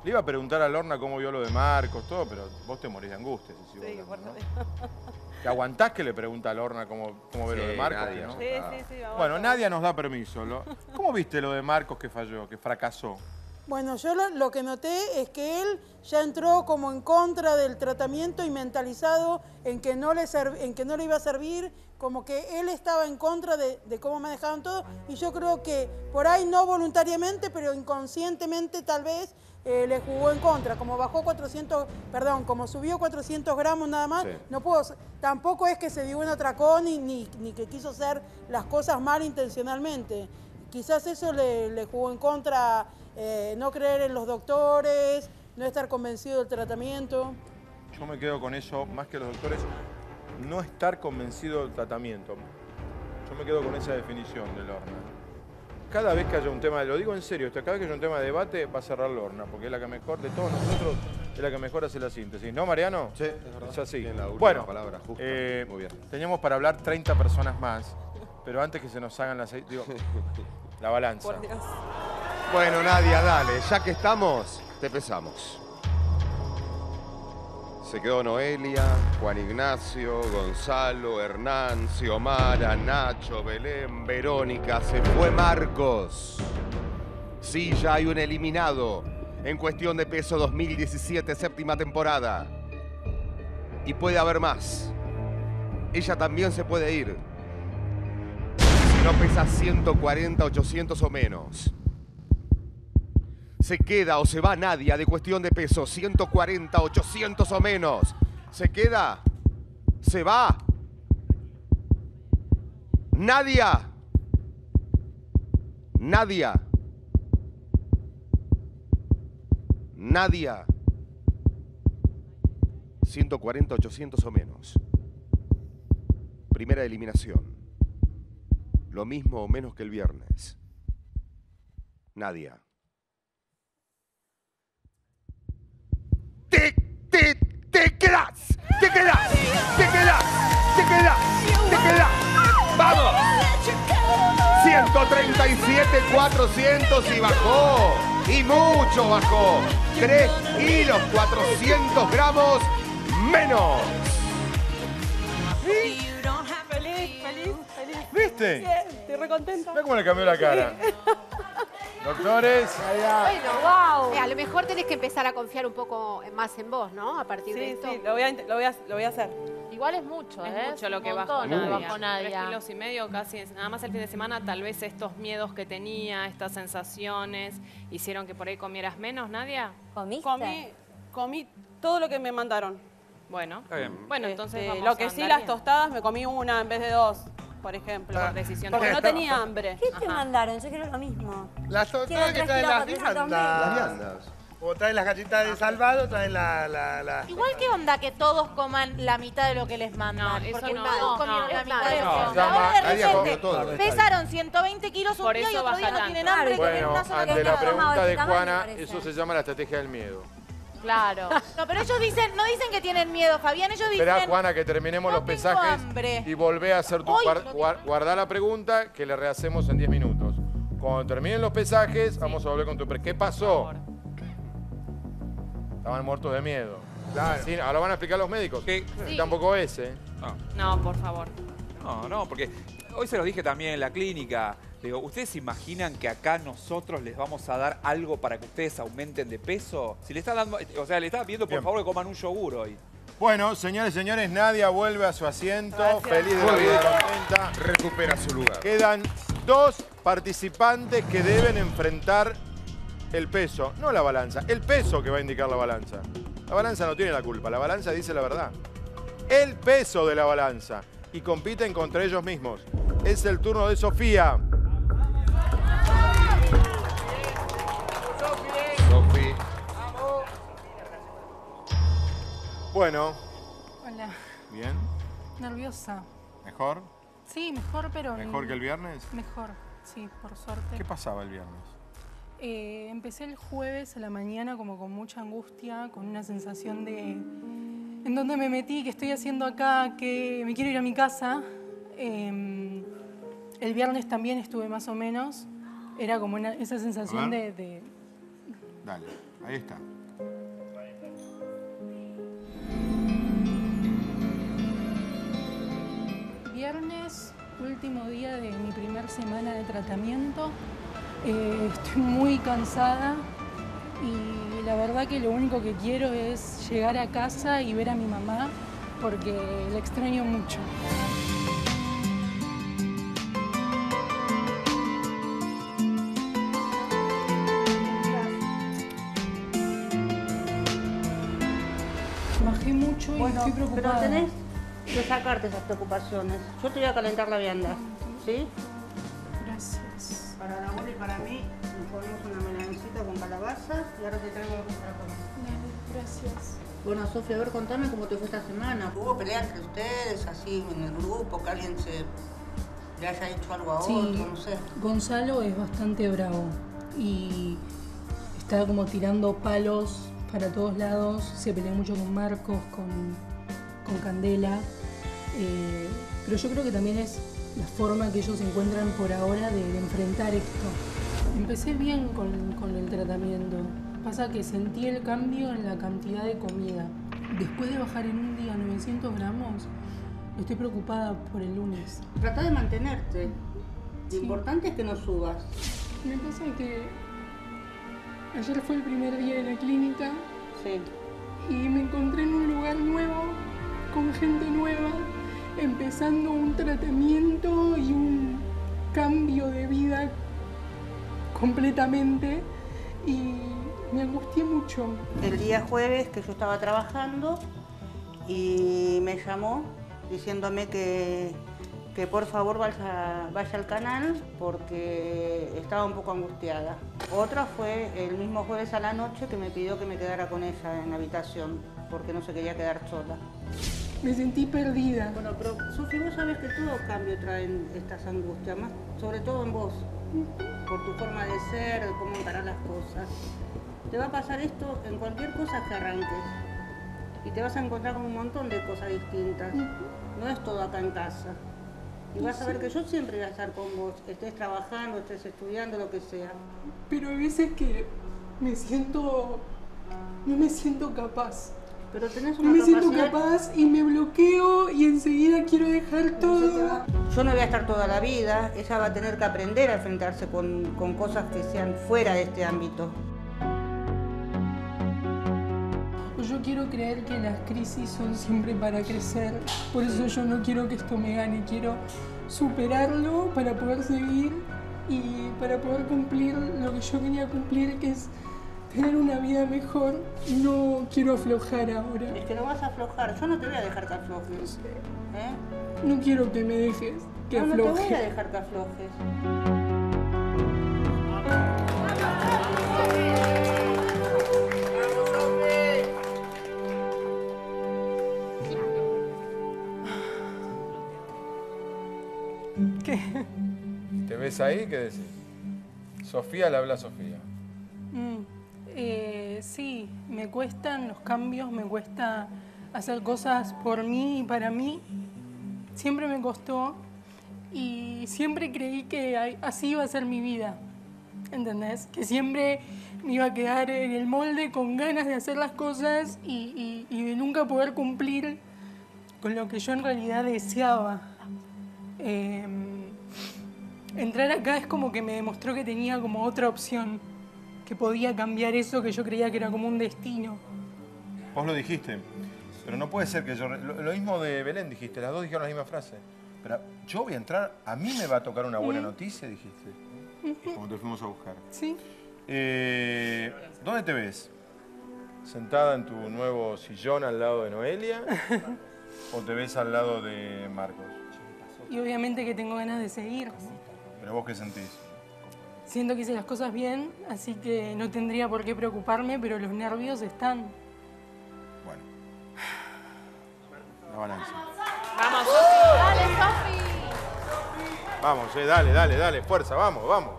Le iba a preguntar a Lorna cómo vio lo de Marcos, todo, pero vos te morís de angustia. Si Sí, hablando, por ¿no? ¿Te aguantás que le pregunte a Lorna cómo, cómo ve lo de Marcos? Nadia, no? sí, sí, sí, vamos Bueno, Nadia nos da permiso. ¿Cómo viste lo de Marcos que falló, que fracasó? Bueno, yo lo, lo que noté es que él ya entró como en contra del tratamiento y mentalizado en que no le, serv- en que no le iba a servir, como que él estaba en contra de, de cómo manejaban todo. Y yo creo que por ahí no voluntariamente, pero inconscientemente tal vez eh, le jugó en contra. Como bajó 400, perdón, como subió 400 gramos nada más, Sí. no puedo, tampoco es que se dio un atracón ni, ni, ni que quiso hacer las cosas mal intencionalmente. Quizás eso le, le jugó en contra, eh, no creer en los doctores, no estar convencido del tratamiento. Yo me quedo con eso, más que los doctores, no estar convencido del tratamiento. Yo me quedo con esa definición de Lorna. Cada vez que haya un tema, lo digo en serio, cada vez que haya un tema de debate va a cerrar Lorna, porque es la que mejor de todos nosotros, es la que mejor hace la síntesis. ¿No, Mariano? Sí, es verdad. Es así. La última bueno, palabra, justo. eh, Muy bien. teníamos para hablar 30 personas más, pero antes que se nos hagan las... Digo, la balanza. Bueno, Nadia, dale. Ya que estamos, te pesamos. Se quedó Noelia, Juan Ignacio, Gonzalo, Hernán, Xiomara, Nacho, Belén, Verónica. Se fue Marcos. Sí, ya hay un eliminado en cuestión de peso 2017, séptima temporada. Y puede haber más. Ella también se puede ir. Si no pesa 140, 800 o menos. Se queda o se va Nadia de cuestión de peso, 140, 800 o menos. Se queda, se va. Nadia. Nadia. Nadia. 140, 800 o menos. Primera eliminación. Lo mismo o menos que el viernes. Nadia. te, te, te quedas, te quedas, te quedas, te quedas, te quedas. Vamos. 137, 400 y bajó. Y mucho bajó. 3 kilos, 400 gramos menos. Feliz, feliz, feliz. ¿Viste? Sí, estoy recontenta. Mira cómo le cambió la cara. Doctores. Bueno, wow. a lo mejor tenés que empezar a confiar un poco más en vos, ¿no? A partir de Sí, esto. sí, lo voy a, int- lo voy a, lo voy a hacer. Igual es mucho, Es ¿eh? mucho lo que bajó Nadia. bajó Nadia. Tres kilos y medio casi. Nada más el fin de semana, tal vez estos miedos que tenía, estas sensaciones, hicieron que por ahí comieras menos, Nadia. ¿Comiste? Comí, comí todo lo que me mandaron. Bueno. Está bien. Bueno, entonces Este, vamos Lo a que sí, las bien. tostadas me comí una en vez de dos, por ejemplo. Por decisión Porque no tenía hambre. ¿Qué te mandaron? Yo quiero lo mismo. Las tostadas que traen las 400 viandas. mil. Las viandas. O traen las galletas de salvado, traen la... la, la- Igual que onda que todos coman la mitad de lo que les mandan. eso porque no, todos no, comieron no, la mitad de lo que Ahora de repente todo. pesaron 120 kilos un Por día y otro día no tienen hambre Bueno, ante la pregunta de Juana, eso se llama la estrategia del miedo. Claro. No, pero ellos dicen, no dicen que tienen miedo, Fabián. Ellos dicen. Esperá, Juana, que terminemos los tengo pesajes hambre. y volvé a hacer tu... Hoy guar- no guar- guardá la pregunta que le rehacemos en 10 minutos. Cuando terminen los pesajes, vamos a volver con tu... pre- ¿Qué pasó? Estaban muertos de miedo. Claro. Sí, ahora van a explicar los médicos. Y Tampoco es, ¿eh? No. No, por favor. No, no, porque hoy se los dije también en la clínica. Digo, ¿ustedes se imaginan que acá nosotros les vamos a dar algo para que ustedes aumenten de peso? Si le está dando, o sea, le está pidiendo por Bien. favor que coman un yogur hoy. Bueno, señores y señores, Nadia vuelve a su asiento. Gracias. Feliz de la vida contenta. Recupera su lugar. Quedan dos participantes que deben enfrentar el peso, no la balanza, el peso que va a indicar la balanza. La balanza no tiene la culpa, la balanza dice la verdad. El peso de la balanza. Y compiten contra ellos mismos. Es el turno de Sofía. Sofi. Hola. Bueno, bien, Nerviosa. mejor, Sí, mejor, pero... mejor que el viernes. Mejor, sí, por suerte. ¿Qué pasaba el viernes? Eh, empecé el jueves a la mañana como con mucha angustia, con una sensación de en dónde me metí, qué estoy haciendo acá, que me quiero ir a mi casa. Eh, el viernes también estuve más o menos. Era como una- esa sensación de, de- Dale, ahí está. Viernes, último día de mi primer semana de tratamiento. Eh, estoy muy cansada y la verdad que lo único que quiero es llegar a casa y ver a mi mamá porque la extraño mucho. Bajé mucho y Bueno, estoy pero preocupada. tenés que sacarte esas preocupaciones. Yo te voy a calentar la vianda, ¿sí? Para y mí nos ponemos una melancita con calabaza y ahora te traigo otra cosa. Gracias. Bueno, Sofía, a ver, contame cómo te fue esta semana. ¿Hubo pelea entre ustedes, así, en el grupo, que alguien se le haya hecho algo a Sí, otro, no sé? Gonzalo es bastante bravo y está como tirando palos para todos lados. Se pelea mucho con Marcos, con, con Candela. Eh, pero yo creo que también es la forma que ellos encuentran por ahora de, de enfrentar esto. Empecé bien con, con el tratamiento. Pasa que sentí el cambio en la cantidad de comida. Después de bajar en un día 900 gramos, estoy preocupada por el lunes. Trata de mantenerte. Lo importante es que no subas. Me pasa que ayer fue el primer día de la clínica y me encontré en un lugar nuevo, con gente nueva, empezando un tratamiento y un cambio de vida completamente y me angustié mucho. El día jueves que yo estaba trabajando y me llamó diciéndome que, que por favor vaya, vaya al canal porque estaba un poco angustiada. Otra fue el mismo jueves a la noche que me pidió que me quedara con ella en la habitación porque no se quería quedar sola. Me sentí perdida. Bueno, pero Sofi, vos sabés que todo cambio traen estas angustias, más sobre todo en vos, por tu forma de ser, de cómo encarar las cosas. Te va a pasar esto en cualquier cosa que arranques y te vas a encontrar con un montón de cosas distintas. No es todo acá en casa. Y vas a ver que yo siempre voy a estar con vos, estés trabajando, estés estudiando, lo que sea. Pero hay veces que me siento. no me siento capaz. Pero tenés No una me siento capaz y me bloqueo y enseguida quiero dejar todo. Yo no voy a estar toda la vida, ella va a tener que aprender a enfrentarse con, con cosas que sean fuera de este ámbito. Yo quiero creer que las crisis son siempre para crecer, por eso yo no quiero que esto me gane, quiero superarlo para poder seguir y para poder cumplir lo que yo quería cumplir, que es tener una vida mejor. No quiero aflojar ahora. Es que no vas a aflojar, yo no te voy a dejar que aflojes. ¿eh? No quiero que me dejes que no, no te voy a afloje. dejar que aflojes. ¿Qué? ¿Te ves ahí? ¿Qué decís? Sofía le habla a Sofía. Sí, me cuestan los cambios, me cuesta hacer cosas por mí y para mí. Siempre me costó y siempre creí que así iba a ser mi vida. ¿Entendés? Que siempre me iba a quedar en el molde con ganas de hacer las cosas y de nunca poder cumplir con lo que yo en realidad deseaba. Em, entrar acá es como que me demostró que tenía como otra opción, que podía cambiar eso que yo creía que era como un destino. Vos lo dijiste, pero no puede ser que yo... Lo, lo mismo de Belén dijiste, las dos dijeron la misma frase. Pero yo voy a entrar, a mí me va a tocar una buena noticia, dijiste. Como te fuimos a buscar. Sí. Eh, ¿Dónde te ves? ¿Sentada en tu nuevo sillón al lado de Noelia? ¿O te ves al lado de Marcos? Y obviamente que tengo ganas de seguir. ¿Pero vos qué sentís? Siento que hice las cosas bien, así que no tendría por qué preocuparme, pero los nervios están. La balanza. Vamos, Sofi. Dale, Sofi. Vamos, eh, dale, dale, dale, fuerza, vamos, vamos.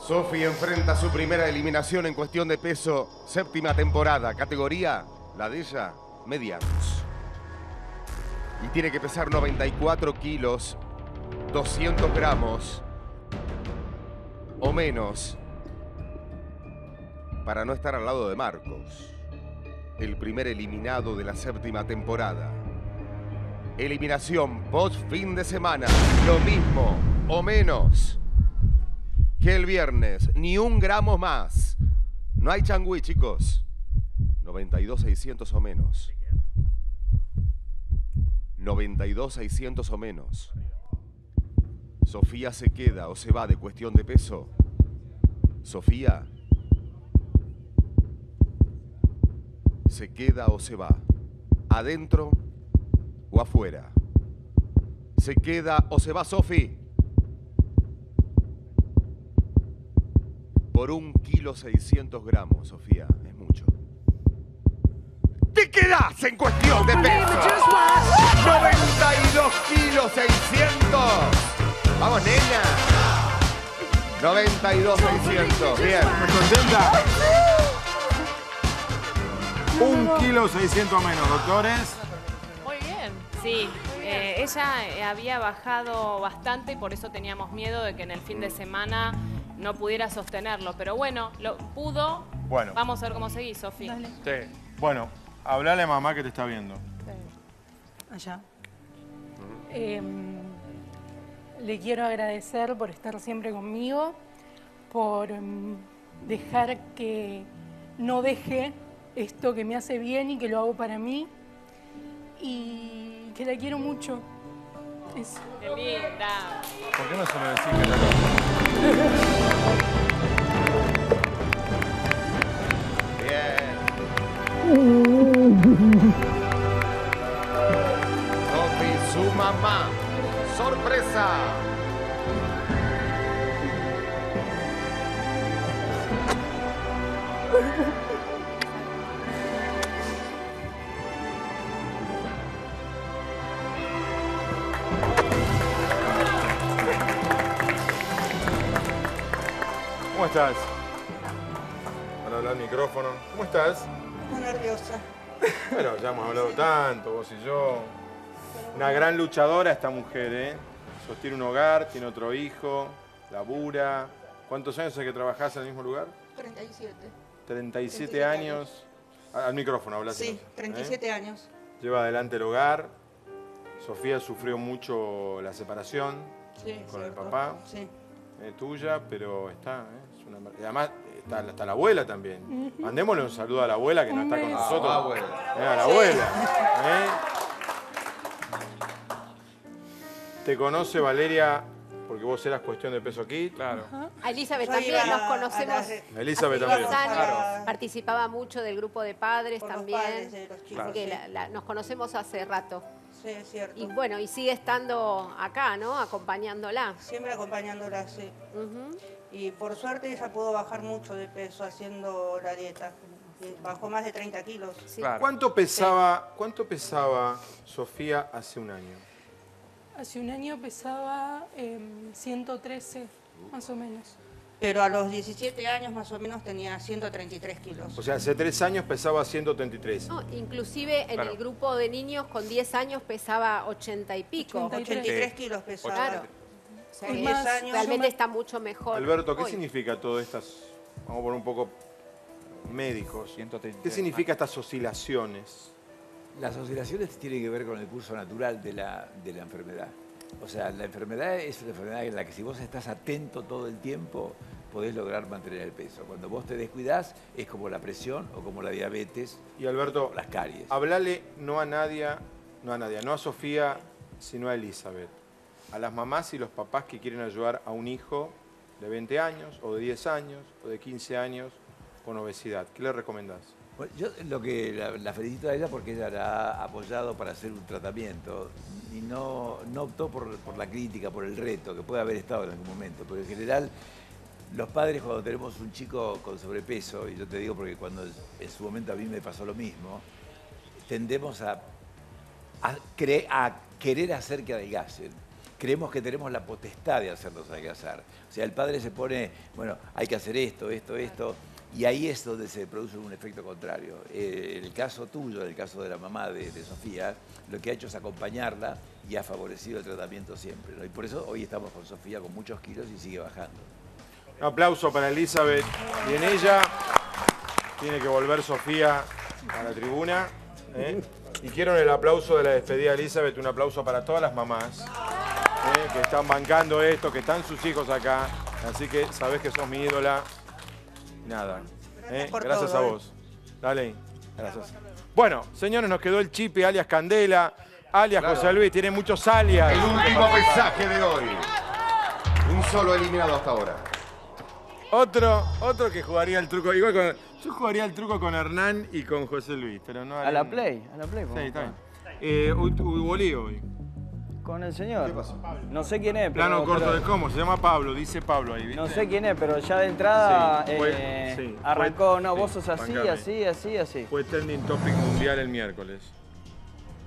Sofi enfrenta su primera eliminación en cuestión de peso, séptima temporada, categoría, la de ella, medianos. Y tiene que pesar 94 kilos, 200 gramos o menos para no estar al lado de Marcos, el primer eliminado de la séptima temporada. Eliminación post fin de semana, lo mismo o menos que el viernes, ni un gramo más. No hay changüí, chicos. 92,600 o menos. 92,600 o menos. Sofía se queda o se va de cuestión de peso. Sofía se queda o se va. Adentro o afuera. Se queda o se va Sofi. Por un kilo 600 gramos, Sofía. Es mucho. ¡Te quedas en cuestión de peso! 92 kilos 600. Vamos, nena. 92 600. Bien. ¿Estás contenta? Un kilo 600 menos, doctores. Muy bien. Sí, eh, ella eh, había bajado bastante y por eso teníamos miedo de que en el fin de semana no pudiera sostenerlo. Pero bueno, lo pudo. Bueno. Vamos a ver cómo seguís, Sofi. Sí. Bueno, hablale a mamá que te está viendo. Allá. Em, le quiero agradecer por estar siempre conmigo, por em, dejar que no deje esto que me hace bien y que lo hago para mí. Y que la quiero mucho. Eso. Qué linda. ¿Por qué no se lo decís que la Sofi, su mamá. Sorpresa. ¿Cómo estás? Para hablar al micrófono. ¿Cómo estás? Muy nerviosa. Bueno, ya hemos hablado tanto, vos y yo. Una gran luchadora esta mujer, ¿eh? sostiene un hogar, tiene otro hijo, labura. ¿Cuántos años hace que trabajás en el mismo lugar? 37. 37, 37 años. A- Al micrófono, hablas. Sí, 37 años. Lleva adelante el hogar. Sofía sufrió mucho la separación Sí, con el papá. Sí. eh, tuya, pero está, eh, es una y además está, está la abuela también. Mandémosle un saludo a la abuela que no está con nosotros. Ah, abuela. Eh, a la Sí. abuela. Te conoce Valeria porque vos eras cuestión de peso aquí. Claro. A Elizabeth Yo también iba nos a conocemos. las- Elizabeth también. 10 años. Claro. Participaba mucho del grupo de padres Con los también. padres de los chicos, Así que sí. la- la- nos conocemos hace rato. Sí, es cierto. Y bueno, y sigue estando acá, ¿no? Acompañándola. Siempre acompañándola, sí. Y por suerte ella pudo bajar mucho de peso haciendo la dieta. Bajó más de 30 kilos. ¿Cuánto pesaba, cuánto pesaba Sofía hace un año? Hace un año pesaba em, 113, más o menos. Pero a los 17 años más o menos tenía 133 kilos. O sea, hace tres años pesaba 133. No, inclusive en Claro. el grupo de niños con 10 años pesaba 80 y pico. 83 kilos pesaba. Claro. O sea, Con que 10 es- años- realmente está mucho mejor. Alberto, ¿qué hoy. significa todo estas, vamos a poner un poco médicos, ¿qué significa estas oscilaciones? Las oscilaciones tienen que ver con el curso natural de la, de la enfermedad. O sea, la enfermedad es una enfermedad en la que si vos estás atento todo el tiempo, podés lograr mantener el peso. Cuando vos te descuidás, es como la presión o como la diabetes. Y Alberto, las caries. Hablale no a Nadia, no a Nadia, no a Sofía, sino a Elizabeth. A las mamás y los papás que quieren ayudar a un hijo de 20 años, o de 10 años, o de 15 años con obesidad. ¿Qué le recomendás? Bueno, yo lo que la, felicito a ella porque ella la ha apoyado para hacer un tratamiento y no, no optó por, por la crítica, por el reto, que puede haber estado en algún momento, porque en general los padres cuando tenemos un chico con sobrepeso, y yo te digo porque cuando en su momento a mí me pasó lo mismo, tendemos a, a, cre- a querer hacer que adelgacen. Creemos que tenemos la potestad de hacerlos adelgazar. O sea, el padre se pone, bueno, hay que hacer esto, esto, esto, y ahí es donde se produce un efecto contrario. Eh, el caso tuyo, el caso de la mamá de, Sofía, lo que ha hecho es acompañarla y ha favorecido el tratamiento siempre. Y por eso hoy estamos con Sofía con muchos kilos y sigue bajando. Un aplauso para Elizabeth. Y en ella tiene que volver Sofía a la tribuna. ¿eh? Y quiero el aplauso de la despedida de Elizabeth, un aplauso para todas las mamás ¿eh? que están bancando esto, que están sus hijos acá. Así que sabés que sos mi ídola. Nada. ¿eh? por Gracias todo, a ¿eh? vos. Dale. Gracias. Bueno, señores, nos quedó el Chipi, alias Candela, alias Claro. José Luis. Tiene muchos alias. El último mensaje de hoy. Un solo eliminado hasta ahora. Otro, otro que jugaría el truco. Igual con, yo jugaría el truco con Hernán y con José Luis, pero no A la play, a la play. Sí, está bien. Eh, hoy. Con el señor. No sé quién es, pero... Plano corto pero- de cómo, se llama Pablo, dice Pablo ahí, ¿viste? No sé quién es, pero ya de entrada Sí, fue- eh, sí, arrancó, fue- no, vos sos así, bancame. así, así, así. Fue trending topic mundial el miércoles.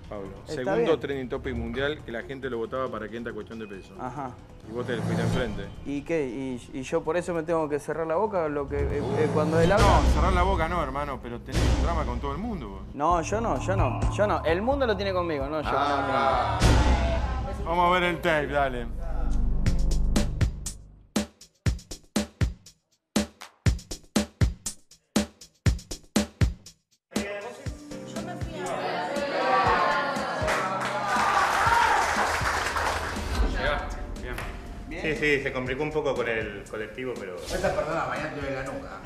Pablo. Está Segundo bien. trending topic mundial que la gente lo votaba para que entra cuestión de peso. Ajá. Y vos te fuiste enfrente. ¿Y qué? ¿Y, y yo por eso me tengo que cerrar la boca lo que eh, eh, cuando él habla? No, cerrar la boca no, hermano, pero tenés un drama con todo el mundo. vos. No, yo no, yo no, yo no. El mundo lo tiene conmigo, no yo. Ah. Vamos a ver el tape, dale. Bien. Sí, sí, se complicó un poco con el colectivo, pero. Esta perdona, mañana te doy la nuca.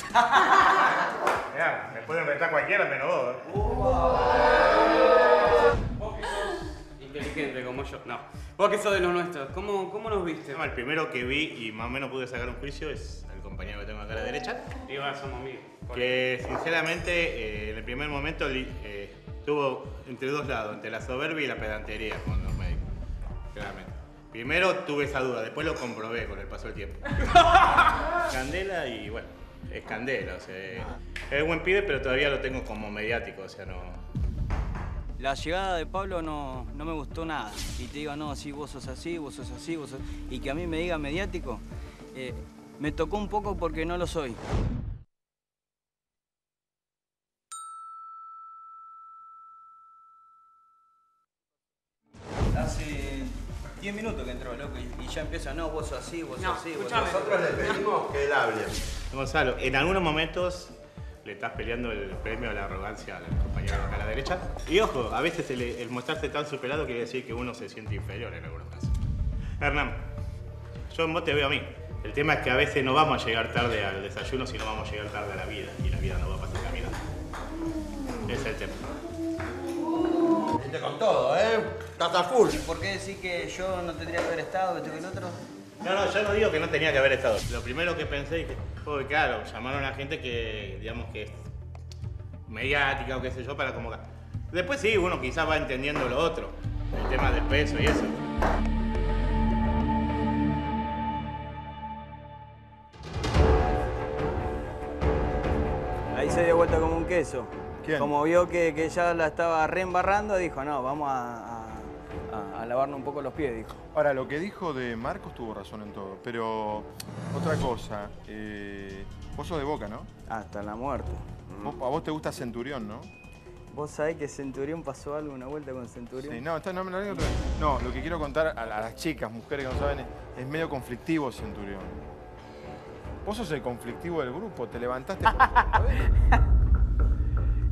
Mirá, me pueden retar cualquiera menos vos. Vos que inteligente como yo. No. Vos que sos de los nuestros. ¿Cómo, cómo nos viste? No, el primero que vi y más o menos pude sacar un juicio es el compañero que tengo acá a la derecha. Y ahora somos amigos. Que sinceramente eh, en el primer momento eh, estuvo entre dos lados, entre la soberbia y la pedantería con los médicos. Claramente. Primero tuve esa duda, después lo comprobé con el paso del tiempo. Candela y bueno, es Candela, o sea, es buen pibe, pero todavía lo tengo como mediático, o sea, no. La llegada de Pablo no, no me gustó nada. Y te diga, no, sí, vos sos así, vos sos así, vos sos... Y que a mí me diga mediático, eh, me tocó un poco porque no lo soy. Hace 10 minutos que entró, loco, y, y ya empieza, no, vos sos así, vos sos así, vos sos Nosotros le pedimos que él hable. Gonzalo, en algunos momentos le estás peleando el premio a la arrogancia al compañero acá a la derecha. Y ojo, a veces el, el mostrarse tan superado quiere decir que uno se siente inferior en algunos casos. Hernán, yo en vos te veo a mí. El tema es que a veces no vamos a llegar tarde al desayuno, sino vamos a llegar tarde a la vida. Y la vida no va a pasar caminando. Ese es el tema. Viste con todo, ¿eh? Estás full. ¿Y por qué decir que yo no tendría que haber estado, esto que el otro? No, no, yo no digo que no tenía que haber estado. Lo primero que pensé dije, uy, claro, llamaron a gente que, digamos, que es mediática o qué sé yo para convocar. Después sí, uno quizás va entendiendo lo otro, el tema del peso y eso. Ahí se dio vuelta como un queso. ¿Quién? Como vio que, que ya la estaba reembarrando, dijo, no, vamos a, a- a lavarnos un poco los pies, dijo. Ahora, lo que dijo de Marcos tuvo razón en todo, pero otra cosa, eh, vos sos de Boca, ¿no? Hasta la muerte. Vos- a vos te gusta Centurión, ¿no? ¿Vos sabés que Centurión pasó algo, una vuelta con Centurión? Sí, no, está- no, me lo digo otra vez. No, lo que quiero contar a, a las chicas, mujeres que no saben, es, es medio conflictivo Centurión. Vos sos el conflictivo del grupo, te levantaste.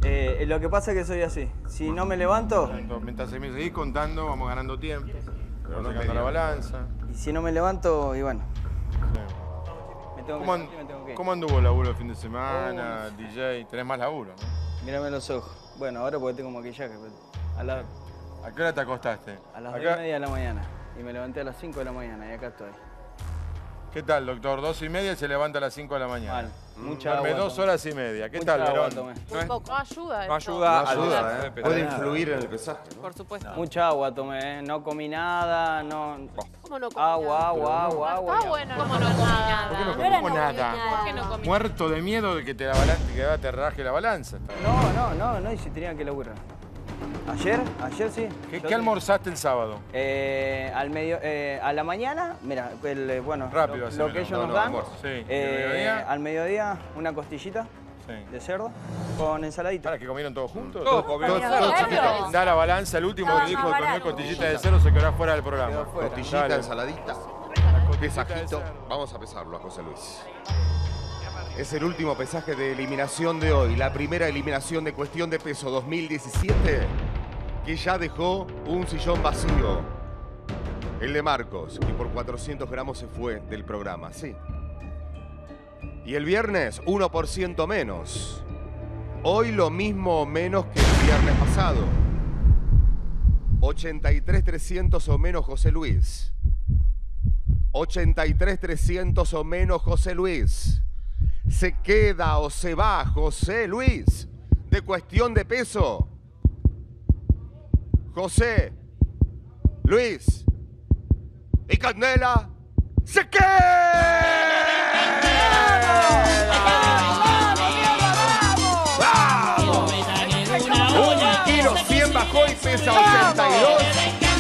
Eh, lo que pasa es que soy así. Si no me levanto... Mientras me seguís contando, vamos ganando tiempo. Vamos sacando la balanza. Y si no me levanto, y bueno. Me tengo que ¿Cómo, sentir, me tengo que. ¿Cómo anduvo el laburo el fin de semana, DJ? Tenés más laburo, ¿no? Mírame los ojos. Bueno, ahora porque tengo maquillaje. pero A, la- ¿A qué hora te acostaste? a las Acá- 2 y media de la mañana. Y me levanté a las 5 de la mañana y acá estoy. ¿Qué tal, doctor? Dos y media y se levanta a las 5 de la mañana. Mal. Mucha agua dos tomé. horas y media. ¿Qué Mucha tal, agua Verón? tomé. Un poco. No ayuda. No esto. ayuda, No al ayuda, ¿eh? pero- Puede influir en el pesaje. ¿no? Por supuesto. Mucha agua tomé, ¿eh? no comí nada, no... ¿Cómo no comí Agua, nada? agua, agua, agua. Está bueno, ¿cómo no comí nada? ¿Por qué no No comimos no comí nada? nada. ¿Por qué no comí Muerto de miedo de que te, la balan- que te raje la balanza. No, no, no, no, y si tenía que laburar. ¿Ayer? ¿Ayer sí? ¿Qué, almorzaste el sábado? Eh, al medio, eh, a la mañana, mira, el, eh, bueno, Rápido, lo, lo que ellos No, nos no, dan. almuerzo. Sí. ¿Y al eh, mediodía? al mediodía, una costillita Sí. de cerdo con ensaladita. ¿Para que comieron todos juntos? Todos comieron. Todos, todos chiquitos. Da la balanza, el último que dijo que comió costillita de cero se quedó fuera del programa. Costillita, Dale. ensaladita. Pesajito. Vamos a pesarlo a José Luis. Es el último pesaje de eliminación de hoy. La primera eliminación de cuestión de peso 2017 que ya dejó un sillón vacío. El de Marcos. Y por 400 gramos se fue del programa. Sí. Y el viernes 1% menos. Hoy lo mismo o menos que el viernes pasado. 83 300 o menos José Luis. 83 300 o menos José Luis. Se queda o se va José Luis de cuestión de peso. José Luis y Candela se ¡Vamos! Un kilo 100 bajó y pesa 82,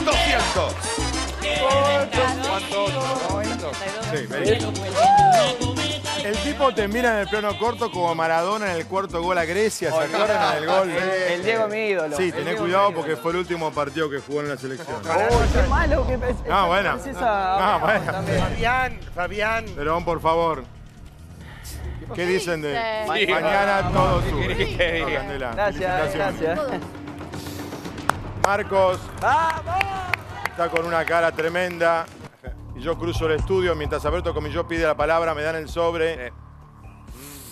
200. Sí, vení. El tipo te mira en el plano corto como Maradona en el cuarto gol a Grecia, ¿se acuerdan del gol? El, el Diego mi ídolo. Sí, tenés cuidado porque fue el último partido que jugó en la selección. Oh, qué malo que es. No, bueno. es esa- No, bueno. también. Fabián, Fabián. Perón, por favor. ¿Qué dicen de dice? mañana todo ¿Qué sube? No? Candela, Gracias, gracias. Marcos está con una cara tremenda. Y yo cruzo el estudio mientras Alberto Comilló pide la palabra, me dan el sobre.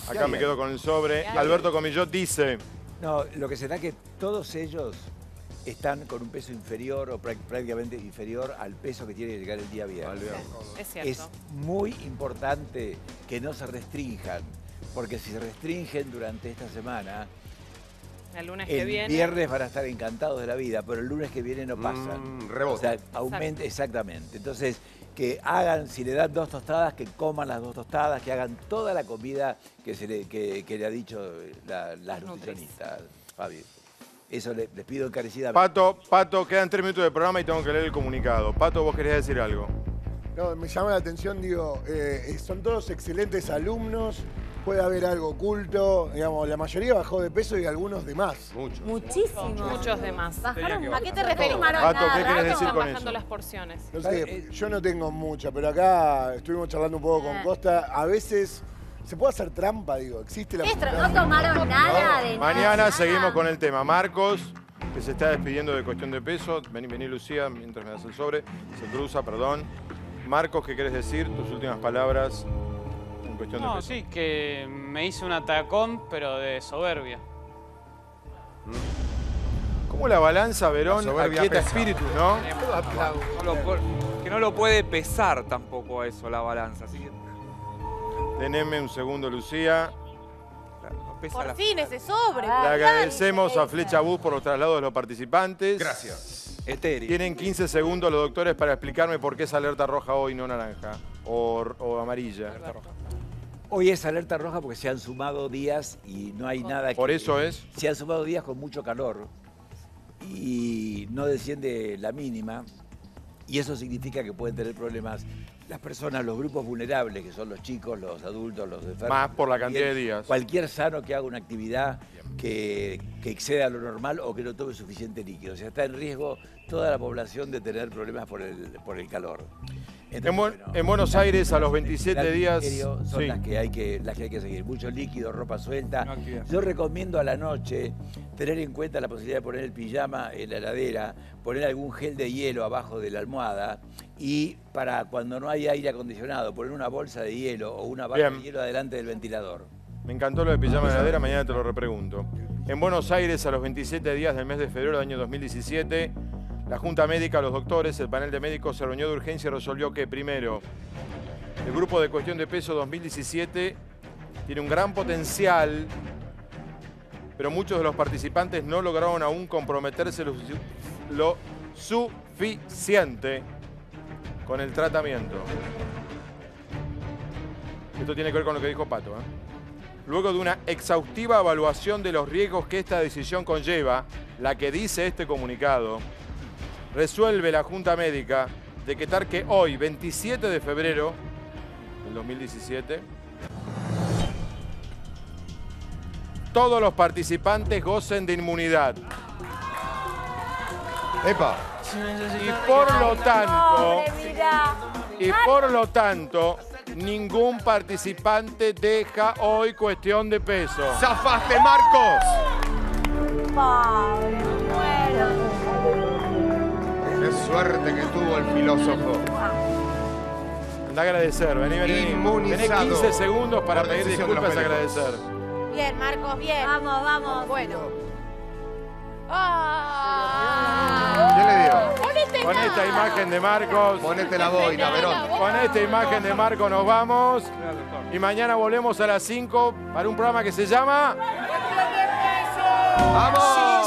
Acá me quedo con el sobre. Alberto Comilló dice, No, lo que será que todos ellos están con un peso inferior o prá- prácticamente inferior al peso que tiene que llegar el día viernes. Es cierto. Es muy importante que no se restrinjan, porque si se restringen durante esta semana, El lunes que el viene. viernes van a estar encantados de la vida, pero el lunes que viene no pasan. Mm, rebota. O sea, aumenta, exactamente. Entonces, que hagan, si le dan dos tostadas, que coman las dos tostadas, que hagan toda la comida que, se le, que, que le ha dicho la- las nutricionistas, Fabi. Eso le- les pido encarecidamente. Pato, Pato, quedan tres minutos de programa y tengo que leer el comunicado. Pato, vos querías decir algo. No, me llama la atención, digo, eh, son todos excelentes alumnos, puede haber algo oculto. Digamos, la mayoría bajó de peso y algunos de más. Muchos. Muchísimo. Muchos de más. Bajaron- ¿A qué te referís? Pato, ¿qué querés decir con bajando eso? las porciones. No sé, yo no tengo mucha, pero acá estuvimos charlando un poco con Costa. A veces se puede hacer trampa, digo. Existe la ¿Qué es tra- posibilidad. No tomaron nada de Mañana nada. seguimos con el tema. Marcos, que se está despidiendo de cuestión de peso. Vení, vení Lucía, mientras me das el sobre. Se cruza, perdón. Marcos, ¿qué querés decir? Tus últimas palabras de No, peso. sí, que me hice un atacón, pero de soberbia. ¿Cómo la balanza, Verón, La soberbia aquieta pesa. espíritus, no? No lo pu- que no lo puede pesar tampoco eso, la balanza. Así que Teneme un segundo, Lucía. pesa Por la- fin, ese sobre. Le agradecemos a Flecha Bus por los traslados de los participantes. Gracias. Etéreo. Tienen 15 segundos los doctores para explicarme por qué es alerta roja hoy, no naranja. O, o amarilla. Hoy es alerta roja porque se han sumado días y no hay nada que... Por eso es. Se han sumado días con mucho calor y no desciende la mínima y eso significa que pueden tener problemas las personas, los grupos vulnerables, que son los chicos, los adultos, los enfermos. Más por la cantidad de días. Cualquier sano que haga una actividad que, que exceda lo normal o que no tome suficiente líquido. O sea, está en riesgo toda la población de tener problemas por el, por el calor. En, Buen- en Buenos Aires, a los 27 Plan días. Son sí. las, que hay que, las que hay que seguir. Mucho líquido, ropa suelta. No. Yo recomiendo a la noche tener en cuenta la posibilidad de poner el pijama en la heladera, poner algún gel de hielo abajo de la almohada y para cuando no hay aire acondicionado, poner una bolsa de hielo o una barra Bien. de hielo adelante del ventilador. Me encantó lo de pijama de heladera, mañana te lo repregunto. En Buenos Aires, a los 27 días del mes de febrero del año 2017, la Junta Médica, los doctores, el panel de médicos se reunió de urgencia y resolvió que, primero, el grupo de cuestión de peso 2017 tiene un gran potencial, pero muchos de los participantes no lograron aún comprometerse lo, lo suficiente con el tratamiento. Esto tiene que ver con lo que dijo Pato. ¿eh? Luego de una exhaustiva evaluación de los riesgos que esta decisión conlleva, la que dice este comunicado, resuelve la Junta Médica decretar que hoy, 27 de febrero del 2017, todos los participantes gocen de inmunidad. ¡Epa! Y por lo tanto, y por lo tanto, ningún participante deja hoy cuestión de peso. ¡Zafaste, Marcos! Pobre, muero. ¡Qué suerte que tuvo el filósofo! Anda a agradecer, vení, vení. Tenés Inmunizado 15 segundos para pedir disculpas y agradecer. Bien, Marcos, bien. Vamos, vamos. Bueno. ¿Quién le dio? Ponete Con esta imagen de Marcos, Ponete la boina, Verón. con esta imagen de Marcos nos vamos. Y mañana volvemos a las 5 para un programa que se llama... ¡Vamos!